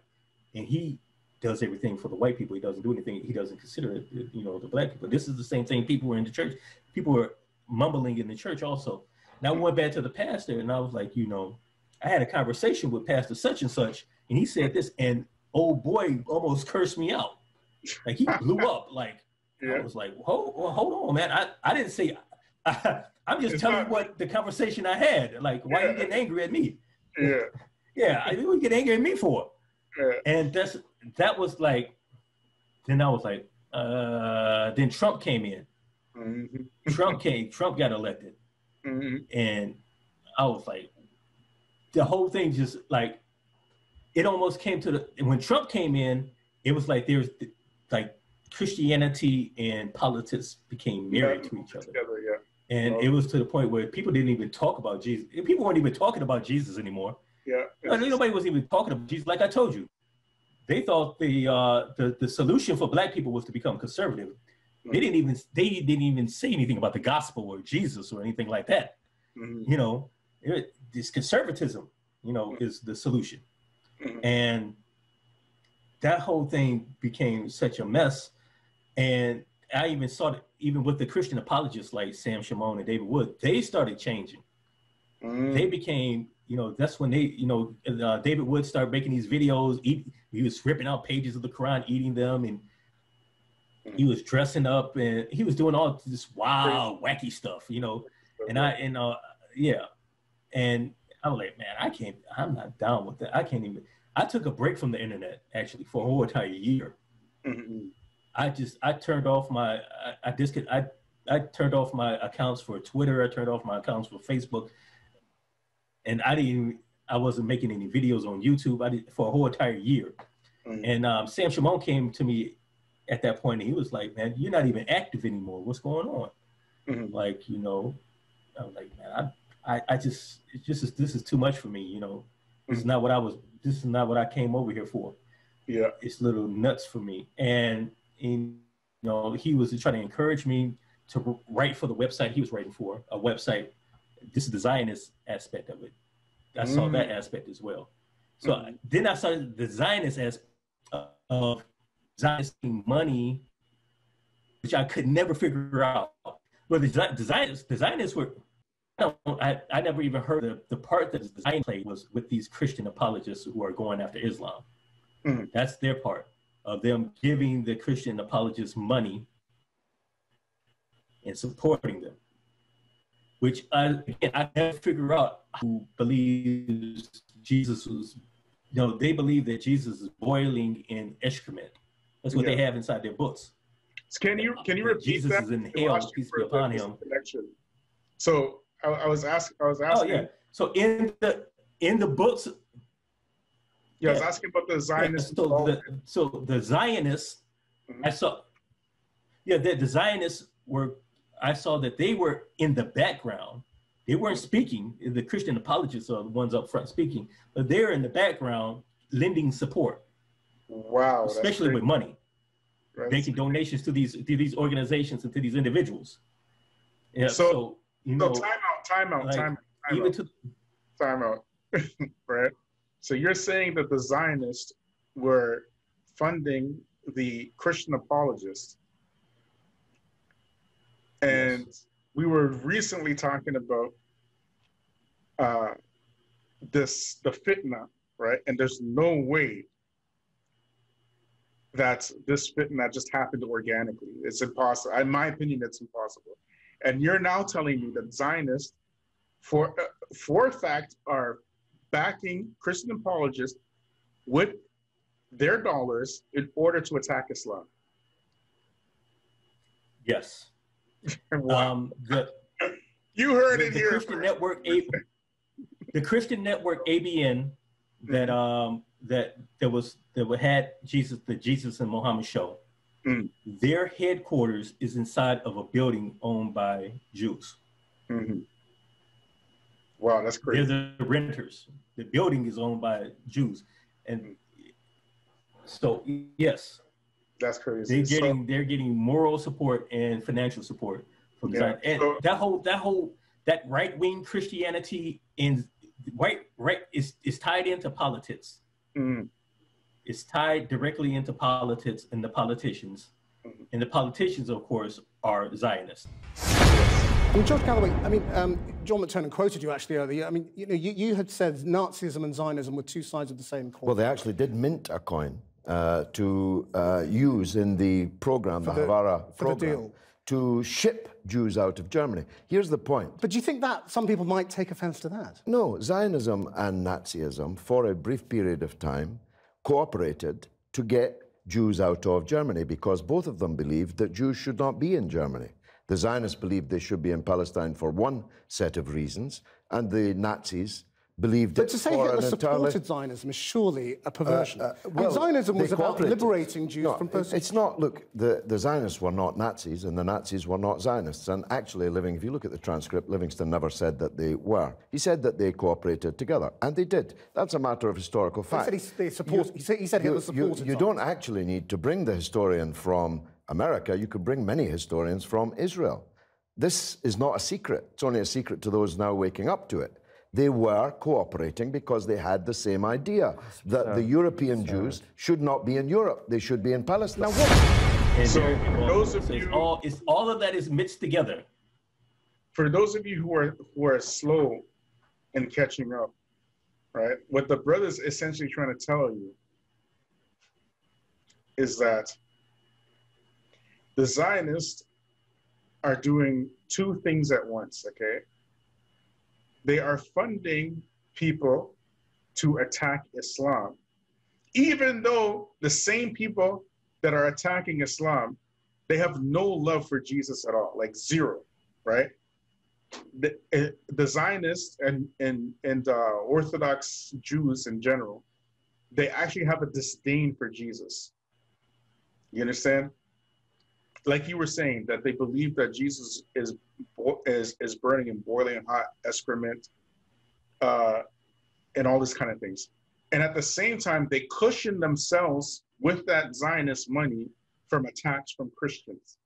and he does everything for the white people. He doesn't do anything. He doesn't consider it, you know, the black people. This is the same thing. People were in the church. People were mumbling in the church also. Now I went back to the pastor, and I was like, you know, I had a conversation with Pastor such and such, and he said this, and old boy almost cursed me out. Like he blew up. Like I was like, hold, well, hold on, man. I, I didn't say. I, am just It's telling not- you what the conversation I had. Like, why Yeah. you getting angry at me? Yeah. Yeah, I what you get angry at me for? Yeah. And that's that was like. Then I was like, uh. Then Trump came in. Mhm. Trump came. Trump got elected, Mhm. and I was like, the whole thing just like, it almost came to the when Trump came in. It was like there's like Christianity and politics became married to each other. Together, yeah. And it was to the point where people didn't even talk about Jesus. People weren't even talking about Jesus anymore. Yeah. Mean, nobody was even talking about Jesus. Like I told you, they thought the uh, the the solution for Black people was to become conservative. They didn't even they didn't even say anything about the gospel or Jesus or anything like that. Mhm. You know, it, this conservatism, you know, is the solution. Mhm. And that whole thing became such a mess. And I even saw it even with the Christian apologists like Sam Shamoun and David Wood, they started changing. Mhm. They became, you know, that's when they, you know, uh, David Wood started making these videos. Eat, he was ripping out pages of the Quran, eating them, and he was dressing up and he was doing all this wild, wacky stuff, you know. And I, and uh, yeah, and I'm like, man, I can't, I'm not down with that. I can't even. I took a break from the internet actually for a whole entire year Mhm. I just I turned off my I, I disc I I turned off my accounts for Twitter. I turned off my accounts for Facebook, and I didn't. I wasn't making any videos on YouTube. I did for a whole entire year. Mm. And um, Sam Shamoun came to me at that point, and he was like, "Man, you're not even active anymore. What's going on?" Mhm. Like, you know, I was like, "Man, I, I, I just, it's just this is too much for me. You know, this is not what I was. This is not what I came over here for." Yeah. it's a little nuts for me. And, in, you know, he was trying to encourage me to write for the website he was writing for, a website. This is the Zionist aspect of it. I saw Mm. that aspect as well. So Mhm. then I saw the Zionist aspect of Zionist money, which I could never figure out. But the, Zionists, the Zionists were, don't, I, I never even heard the, the part that the Zion played was with these Christian apologists who are going after Islam. Mhm. That's their part of them giving the Christian apologists money and supporting them. Which I, again, I never figure out who believes Jesus was, you know, they believe that Jesus is boiling in excrement. That's what they have inside their books. Can you can you That repeat Jesus is in hell, peace be upon him. Connection. So I, I was asking. I was asking. Oh asking. yeah. So in the in the books, Yeah, I was asking about the Yeah, so the so the Zionists, Mhm. I saw, yeah, the, the Zionists were. I saw that they were in the background. They weren't speaking. The Christian apologists are the ones up front speaking, but they're in the background lending support, wow, especially with money, Right. making donations to these to these organizations and to these individuals. Yeah. So- So, you So know, time out, time out, like, time out, time even out, to time out. right. So you're saying that the Zionists were funding the Christian apologists, and we were recently talking about uh, this the fitna, right? And there's no way that this fitna just happened organically. It's impossible. In my opinion, it's impossible. And you're now telling me that Zionists, for uh, for a fact, are backing Christian apologists with their dollars in order to attack Islam. yes, Wow. um, the you heard the, it the here. Christian network, A, the Christian network ABN that um that that was that we had Jesus the Jesus and Muhammad show. Mm. Their headquarters is inside of a building owned by Jews. Mhm. Wow, that's crazy. They're the renters. The building is owned by Jews, and so yes, That's crazy. they're So- getting they're getting moral support and financial support from Yeah. Zion. And So- that whole that whole that right wing Christianity in right right is is tied into politics. Mhm. It's tied directly into politics and the politicians. Mhm. And the politicians, of course, are Zionists. I mean, George Galloway, I mean, um, John McTernan quoted you actually earlier. I mean, you know, you, you had said Nazism and Zionism were two sides of the same coin. Well, they actually did mint a coin uh, to uh, use in the program, the, the- Haavara for the program, deal. to ship Jews out of Germany. Here's the point. but do you think that some people might take offense to that? No, Zionism and Nazism, for a brief period of time, cooperated to get Jews out of Germany because both of them believed that Jews should not be in Germany. The Zionists believed they should be in Palestine for one set of reasons, and the Nazis believed But it to say Hitler an entirely supported Zionism is surely a perversion. Uh, And well, Zionism was about liberating Jews No, from persecution. It's not, look, the, the Zionists were not Nazis and the Nazis were not Zionists. And actually, Living, if you look at the transcript, Livingstone never said that they were. He said that they cooperated together, and they did. That's a matter of historical He fact. said he, they support, he said, he said You- Hitler you, supported you Zionism. don't actually need to bring the historian from America. You could bring many historians from Israel. This is not a secret. It's only a secret to those now waking up to it. They were cooperating because they had the same idea that the European Jews should not be in Europe. They should be in Palestine. Now, what, And So, for those of So it's you- all it's all of that is mixed together. for those of you who are who are slow in catching up, right? What the brother's essentially trying to tell you is that the Zionists are doing two things at once, okay? They are funding people to attack Islam, even though the same people that are attacking Islam, they have no love for Jesus at all, like zero, right? The, eh, the Zionists and and and uh, Orthodox Jews in general, they actually have a disdain for Jesus. You understand? Like you were saying, that they believe that Jesus is is is burning and boiling hot excrement, uh, and all this kind of things. And at the same time, they cushion themselves with that Zionist money from attacks from Christians.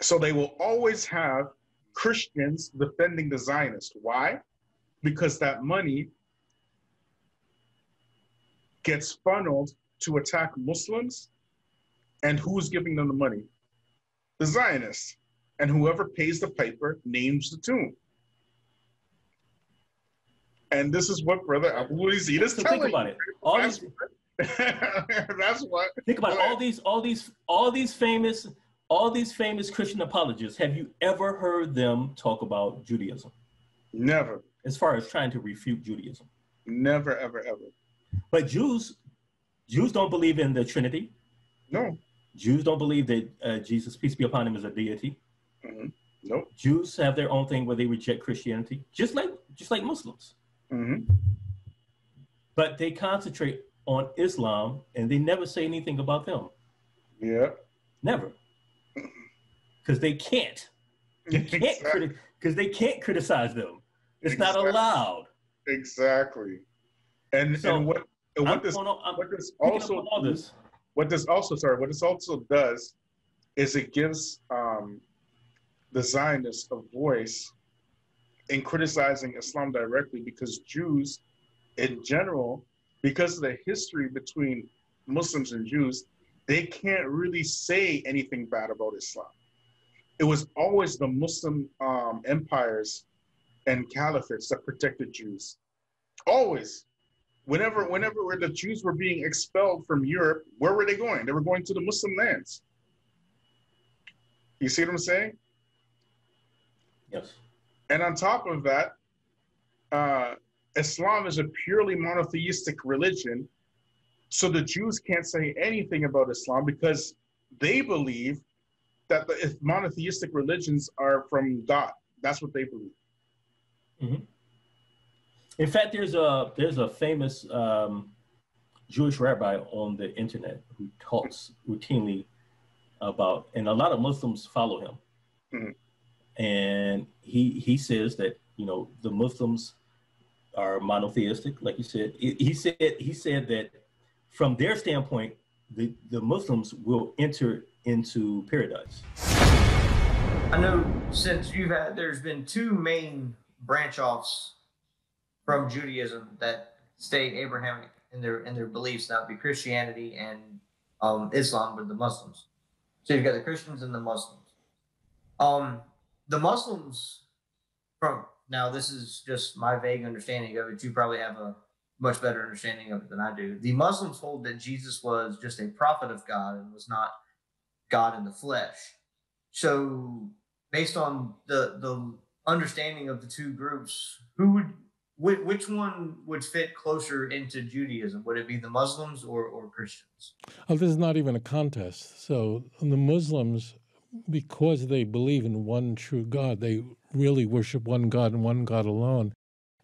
So they will always have Christians defending the Zionists. Why? Because that money gets funneled to attack Muslims. And who's giving them the money? The Zionists. And whoever pays the piper names the tune. And this is what Brother Abu Yazid is So telling think about it. All That's, these, that's what. think about it. All these, all these, all these famous, all these famous Christian apologists. Have you ever heard them talk about Judaism Never, as far as trying to refute Judaism? never, ever, ever. But Jews, Jews don't believe in the Trinity. No. Jews don't believe that uh, Jesus, peace be upon him, is a deity. hmm Nope. Jews have their own thing where they reject Christianity, just like just like Muslims. hmm But they concentrate on Islam and they never say anything about them. Yeah. Never. Because they can't. You can't Exactly. because they can't criticize them. It's not allowed. Exactly. And So, and what and what this what this also all this. What this also sorry what this also does is it gives um, the Zionists a voice in criticizing Islam directly because Jews in general because of the history between Muslims and Jews they can't really say anything bad about Islam. It was always the Muslim um, empires and caliphates that protected Jews. Always. Whenever, whenever the Jews were being expelled from Europe, where were they going? They were going to the Muslim lands. You see what I'm saying? Yes. And on top of that, uh, Islam is a purely monotheistic religion. So the Jews can't say anything about Islam because they believe that the monotheistic religions are from God. That's what they believe. In fact, there's a there's a famous um, Jewish rabbi on the internet who talks routinely about, and a lot of Muslims follow him. Mhm. And he he says that you know the Muslims are monotheistic, like you said. He he said he said that from their standpoint, the the Muslims will enter into paradise. I know since you've had, there's been two main branch offs from Judaism that stay Abrahamic in their in their beliefs. That would be Christianity and um, Islam, with the Muslims. So you've got the Christians and the Muslims. Um, the Muslims, from now, this is just my vague understanding of it. You probably have a much better understanding of it than I do. The Muslims hold that Jesus was just a prophet of God and was not God in the flesh. So, based on the the understanding of the two groups, who would which, which one would fit closer into Judaism? Would it be the Muslims or or Christians? Oh, this is not even a contest. So the Muslims, because they believe in one true God, they really worship one God and one God alone,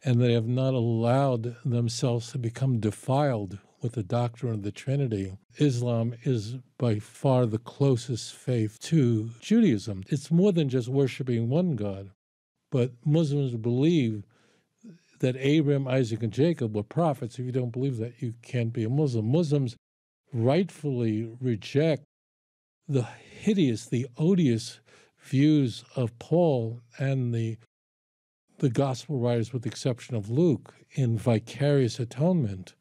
and they have not allowed themselves to become defiled with the doctrine of the Trinity. Islam is by far the closest faith to Judaism. It's more than just worshiping one God, but Muslims believe that Abraham, Isaac, and Jacob were prophets. If you don't believe that, you can't be a Muslim. Muslims rightfully reject the hideous, the odious views of Paul and the the gospel writers, with the exception of Luke, in vicarious atonement.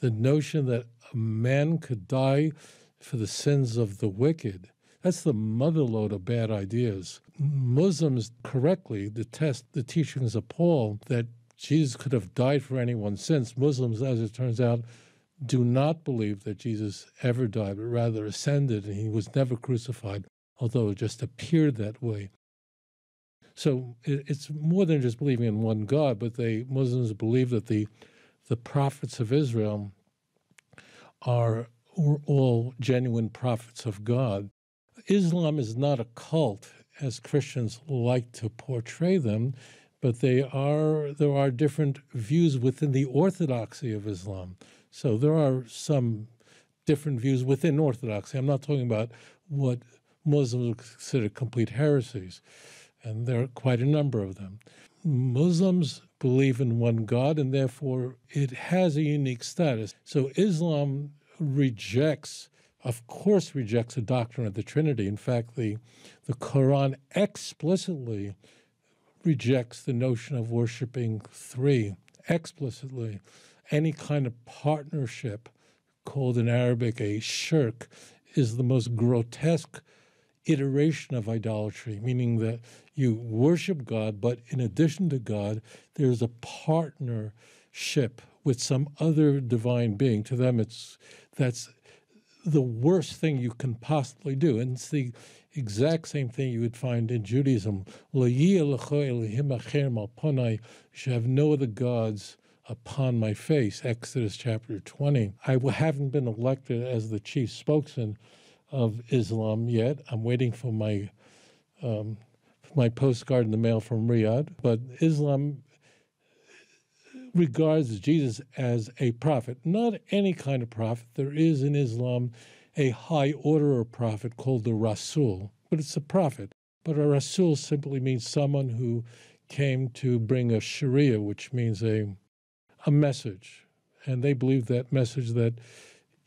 The notion that a man could die for the sins of the wicked. That's the motherlode of bad ideas. Muslims correctly detest the teachings of Paul that Jesus could have died for anyone since. Muslims, as it turns out, do not believe that Jesus ever died, but rather ascended and he was never crucified, although it just appeared that way. So it's more than just believing in one God, but they Muslims believe that the the prophets of Israel are all genuine prophets of God. Islam is not a cult as Christians like to portray them, but they are there are different views within the orthodoxy of Islam. So there are some different views within orthodoxy. I'm not talking about what Muslims consider complete heresies, and there are quite a number of them. Muslims believe in one God, and therefore it has a unique status. So Islam rejects, of course, rejects the doctrine of the Trinity. In fact, the the Quran explicitly rejects the notion of worshiping three explicitly. Any kind of partnership, called in Arabic a shirk, is the most grotesque iteration of idolatry, meaning that you worship God, but in addition to God, there's a partnership with some other divine being. To them, it's that's the worst thing you can possibly do, and it's the exact same thing you would find in Judaism. You should have no other gods upon my face, Exodus chapter 20. I haven't been elected as the chief spokesman of Islam yet. I'm waiting for my um, my postcard in the mail from Riyadh. But Islam regards Jesus as a prophet, not any kind of prophet. There is in Islam a high order of prophet called the Rasul, but it's a prophet. But a Rasul simply means someone who came to bring a Sharia, which means a, a message. And they believe that message that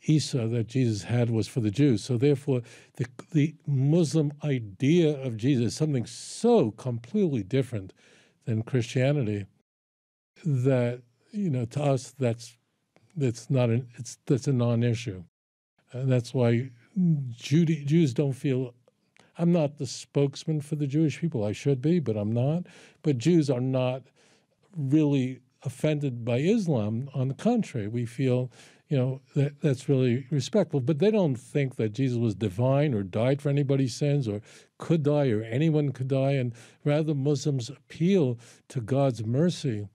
Isa, that Jesus had, was for the Jews. So therefore, the, the Muslim idea of Jesus is something so completely different than Christianity that, you know, to us, that's, that's not an, it's, that's a non-issue. And that's why Judy, Jews don't feel. I'm not the spokesman for the Jewish people. I should be, but I'm not. But Jews are not really offended by Islam. On the contrary, we feel, you know, that that's really respectful. But they don't think that Jesus was divine or died for anybody's sins or could die or anyone could die. And rather, Muslims appeal to God's mercy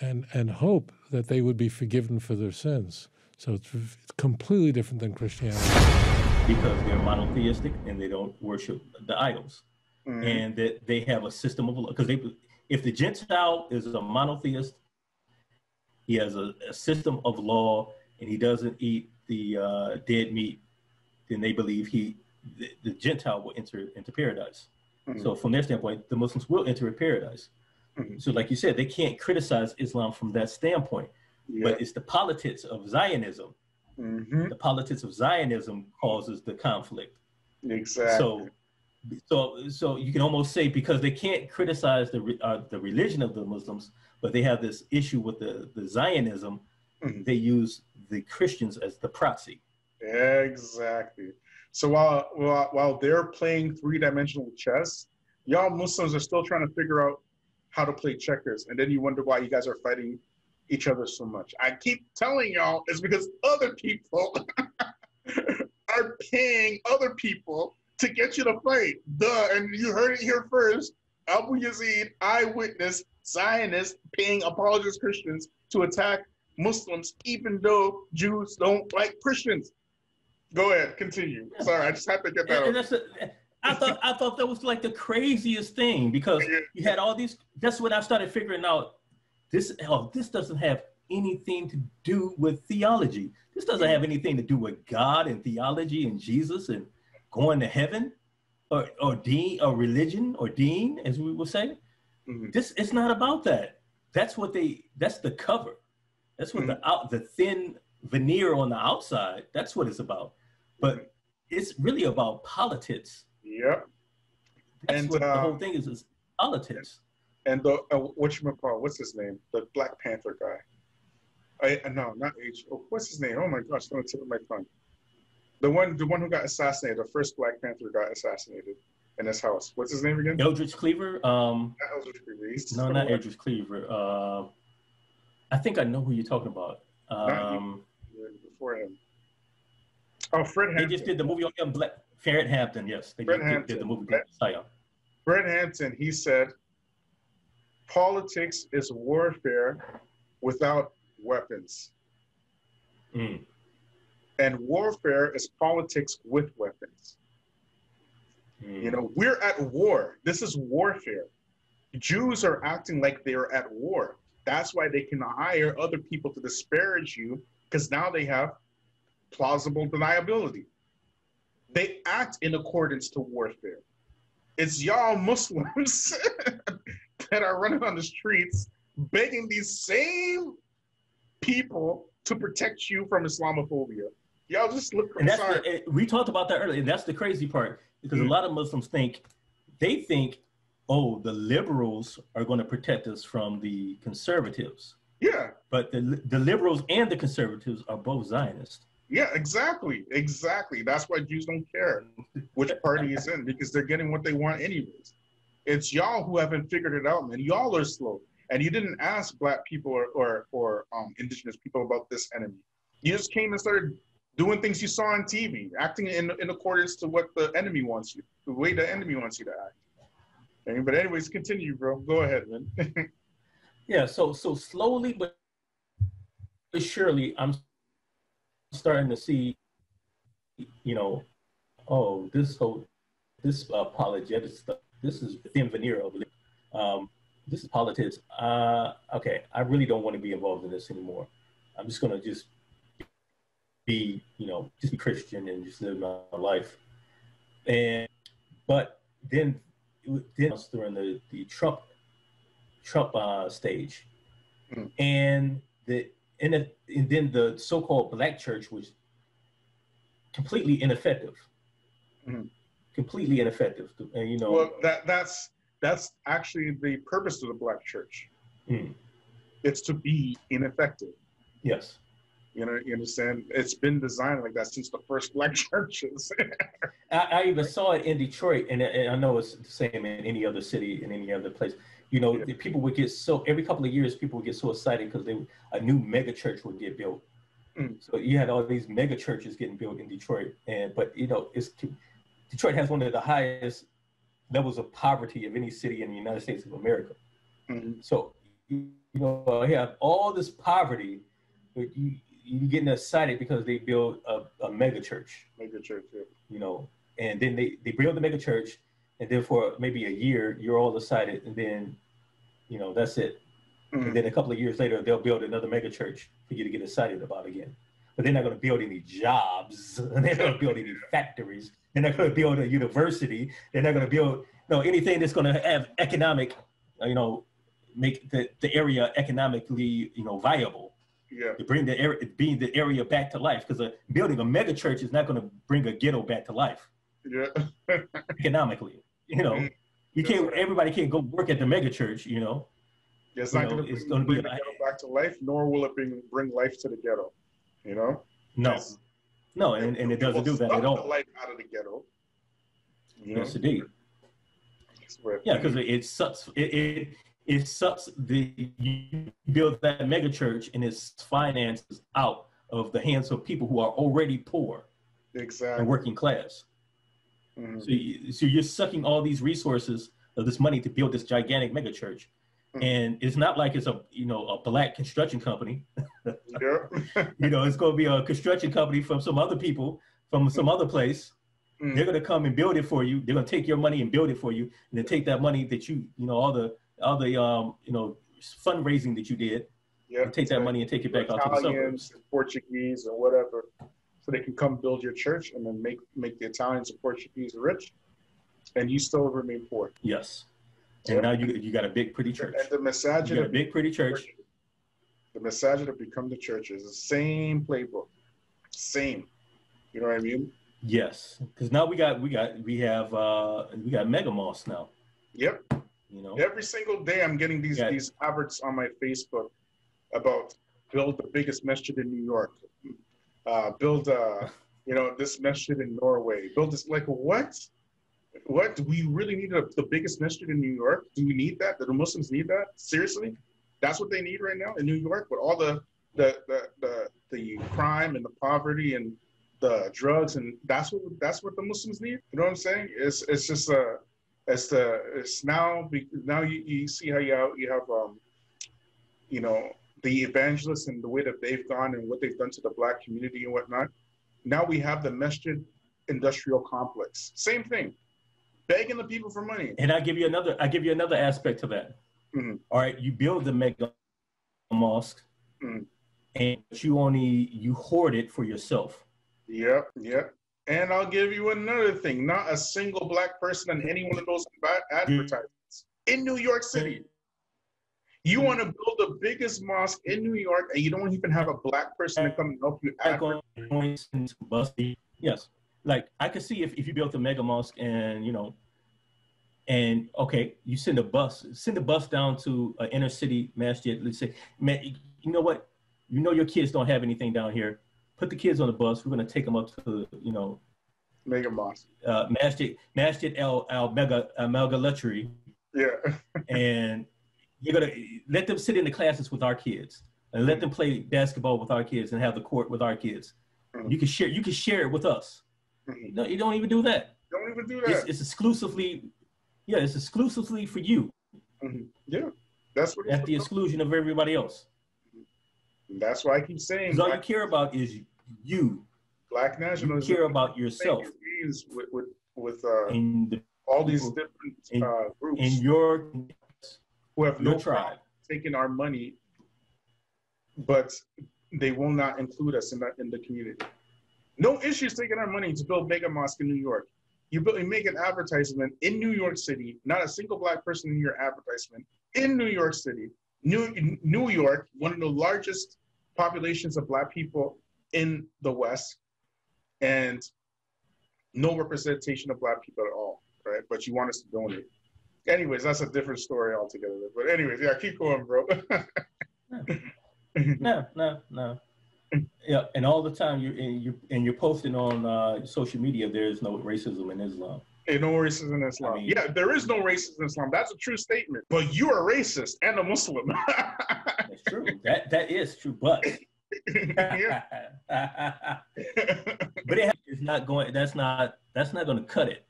and, and hope that they would be forgiven for their sins. So it's, it's completely different than Christianity. Because they're monotheistic and they don't worship the idols. Mm-hmm. And that they have a system of law. because they if the Gentile is a monotheist, he has a, a system of law and he doesn't eat the uh, dead meat, then they believe he the, the Gentile will enter into paradise. Mm-hmm. So from their standpoint, the Muslims will enter a paradise. Mhm. So like you said, they can't criticize Islam from that standpoint. Yeah. But it's the politics of Zionism. Mhm. The politics of Zionism causes the conflict. Exactly. So, so, so you can almost say because they can't criticize the re- uh, the religion of the Muslims, but they have this issue with the the Zionism. Mhm. They use the Christians as the proxy. Exactly. So while while, while they're playing three dimensional chess, y'all Muslims are still trying to figure out how to play checkers, and then you wonder why you guys are fighting each other so much. I keep telling y'all it's because other people are paying other people to get you to fight. Duh, and you heard it here first. Abu Yazid, eyewitness, Zionist, paying apologist Christians to attack Muslims, even though Jews don't like Christians. Go ahead, continue. Sorry, I just have to get that And, and a, I thought I thought that was like the craziest thing because you had all these. That's when I started figuring out this. Oh, this doesn't have anything to do with theology. This doesn't have anything to do with God and theology and Jesus and going to heaven or or deen or religion or deen, as we will say. Mhm. This it's not about that. That's what they. That's the cover. That's what the out the thin veneer on the outside. That's what it's about. But it's really about politics. Yep. That's And, what the uh, whole thing is. Is politics. And the uh, what you call what's his name? The Black Panther guy. I uh, no, not H. Oh, what's his name? Oh my gosh, don't tip of my tongue. The one, the one who got assassinated, the first Black Panther got assassinated in his house. What's his name again? Eldridge Cleaver. Um, Not Eldridge Cleaver. He's no, not Eldridge Cleaver. Uh, I think I know who you're talking about. Um, before him. Oh, Fred they just did the movie on him. Black Fred Hampton. Yes, they Fred did, Hampton. did the movie Fred Hampton. He said, "Politics is warfare without weapons." Mm. And warfare is politics with weapons. You know, we're at war. This is warfare. Jews are acting like they're at war. That's why they can hire other people to disparage you because now they have plausible deniability. They act in accordance to warfare. It's y'all Muslims that are running on the streets begging these same people to protect you from Islamophobia. Y'all just look And that's sorry. the, it- we talked about that earlier. And that's the crazy part because Mm. a lot of Muslims think they think, oh, the liberals are going to protect us from the conservatives. Yeah, But the the liberals and the conservatives are both Zionists. Yeah, exactly, exactly. That's why Jews don't care which party is in because they're getting what they want anyways. It's y'all who haven't figured it out, man. Y'all are slow, and you didn't ask black people or or, or um, indigenous people about this enemy. You just came and started doing things you saw on TV, acting in in accordance to what the enemy wants you, the way the enemy wants you to act. But anyways, continue, bro. Go ahead, man. Yeah, so so slowly but surely, I'm starting to see, you know, oh, this whole this apologetic stuff. This is the thin veneer of it. Um, this is politics. Uh, okay, I really don't want to be involved in this anymore. I'm just gonna just be, you know, just be Christian and just live my life. And but then, then during the the Trump Trump uh, stage, Mm. and the and, the, and then the so-called black church was completely ineffective, Mhm. completely ineffective. And you know, well, that that's that's actually the purpose of the black church. Mm. It's to be ineffective. yes, You know, you understand? It's been designed like that since the first black churches. I, I even saw it in Detroit, and, and I know it's the same in any other city in any other place. You know, Yeah. people would get so every couple of years, people would get so excited because they a new mega church would get built. Mm. So you had all these mega churches getting built in Detroit, and but you know, it's Detroit has one of the highest levels of poverty of any city in the United States of America. Mhm. So you, you know, you have all this poverty, but you you getting excited because they build a, a mega church Mega church. Yeah. you know, and then they, they build the mega church, and then for maybe a year, you're all excited, and then, you know, that's it. Mhm. And then a couple of years later, they'll build another mega church for you to get excited about again. But they're not going to build any jobs. they're not going to build any factories. They're not going to build a university. They're not going to build you know, anything that's going to have economic, uh, you know, make the, the area economically, you know, viable Yeah. to bring the area, bring the area back to life. Because building a mega church is not going to bring a ghetto back to life Yeah. economically. You know, Mhm. You can't. Everybody can't go work at the mega church. You know, It's You not know, going to bring, gonna be the ghetto back to life, nor will it bring bring life to the ghetto. You know. no, no, and, and it doesn't do that at the all. life out of the ghetto. You know. Yes, indeed. Yeah, because it, it sucks. It, it it sucks the you build that mega church and its finances out of the hands of people who are already poor exactly. and working class. Mhm. So, you, so you're sucking all these resources of this money to build this gigantic mega church, Mhm. and it's not like it's a you know a black construction company. Yeah. you know, it's going to be a construction company from some other people from some other place. Mhm. They're going to come and build it for you. They're going to take your money and build it for you, and then take that money that you you know all the all the um you know fundraising that you did, yeah. take that money and take it back out to the Italians suburbs. and Portuguese or whatever, so they can come build your church and then make make the Italians and Portuguese rich, and you still remain poor. Yes, and Yeah. now you you got a big pretty church. And the You Masajid got a big pretty church. the Masajid have become the churches. Is the same playbook, same. You know what I mean? Yes, because now we got we got we have uh we got mega mosques now. Yep. You know. Every single day, I'm getting these these adverts on my Facebook about build the biggest masjid in New York, uh, build uh, you know this masjid in Norway, build this like what? What do we really need a, the biggest masjid in New York? Do we need that? Do the Muslims need that? Seriously, that's what they need right now in New York with all the the the the, the crime and the poverty and the drugs and that's what that's what the Muslims need. You know what I'm saying? It's it's just a it's the it's now now you, you see how you have, you have um you know the evangelists and the way that they've gone and what they've done to the black community and whatnot Now we have the Masjid Industrial Complex. Same thing, begging the people for money. And I give you another. I give you another aspect to that. Mhm. All right, you build the mega mosque, Mhm. and you only you hoard it for yourself. Yep, yep. And I'll give you another thing. Not a single black person in any one of those advertisements in New York City. You want to build the biggest mosque in New York, and you don't even have a black person to come and help you Like advertise. on points and busty. Yes. Like I could see if, if you built a mega mosque and you know, and okay, you send a bus, send a bus down to an inner city masjid. Let's say, man, you know what? You know your kids don't have anything down here. Put the kids on the bus. We're gonna take them up to you know Mega mosque. uh, Masjid Masjid El Al Mega Al Mega Luxury, Yeah. and you're gonna let them sit in the classes with our kids and let them play basketball with our kids and have the court with our kids. Mhm. You can share. You can share it with us. Mhm. No, you don't even do that. Don't even do It's, that. it's exclusively, yeah, it's exclusively for you Mhm. Yeah. That's what at the exclusion of everybody else. That's why I keep saying Because all you care about is you. black You care about yourself with with, with uh, all these different in- uh, groups in your who have no tribe. taking our money, but they will not include us in that in the community. No issues taking our money to build mega mosque in New York. You, build, you make an advertisement in New York City, not a single black person in your advertisement in New York City. New New York, one of the largest populations of black people in the West, and no representation of black people at all, right? But you want us to donate. Anyways, that's a different story altogether. But anyways, yeah, keep going, bro. No, no, no. Yeah, and all the time you and you and you're posting on uh, social media. There is no racism in Islam. Ain't no racism in Islam. I mean- yeah, there is no racism in Islam. That's a true statement. But you are racist and a Muslim. That's true. that that is true, but but it is not going. That's not that's not going to cut it.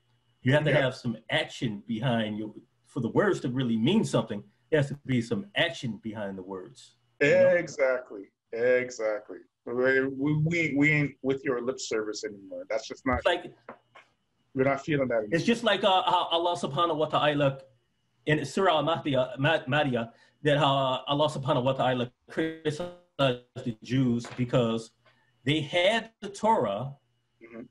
You have to Yeah. have some action behind you for the words to really mean something. There has to be some action behind the words. Exactly. Exactly. We, we, we, ain't with your lip service anymore. That's just not, It's like we're not feeling that anymore. it's just like uh, how Allah Subhanahu wa Taala in Surah Al-Ma'idah, that how uh, Allah Subhanahu wa Taala criticized the Jews because they had the Torah, Mhm.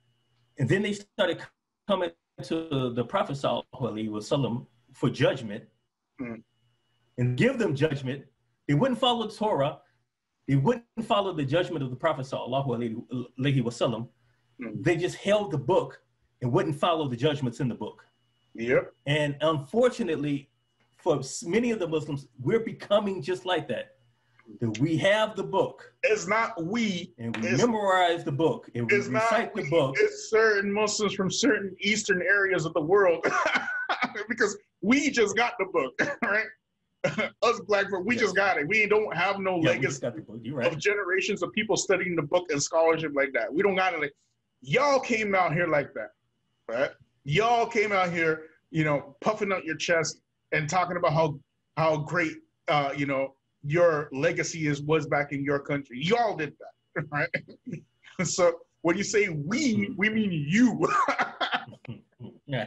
and then they started coming to the Prophet Sallallahu Alaihi Wasallam for judgment, Mhm. and give them judgment. They wouldn't follow the Torah. They wouldn't follow the judgment of the Prophet Sallallahu Alaihi Wasallam. Mhm. They just held the book and wouldn't follow the judgments in the book. Yep. And unfortunately, for many of the Muslims, we're becoming just like that. That we have the book It's not we. and we memorize the book and we recite the book. It's certain Muslims from certain Eastern areas of the world. because we just got the book, right? Us black folk, we Yeah. just got it. We don't have no Yeah, legacy just got the book. You're of generations of people studying the book and scholarship like that. We don't got it. Like, y'all came out here like that, right? Y'all came out here, you know, puffing out your chest and talking about how how great, uh, you know, your legacy is was back in your country. Y'all did that, right? so when you say we, we mean you.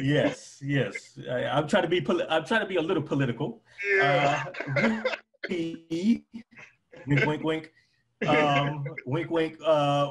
yes, yes. I, I'm trying to be. Poli- I'm trying to be a little political. yeah. Uh, we, wink, wink, wink. Um, wink, wink. Uh,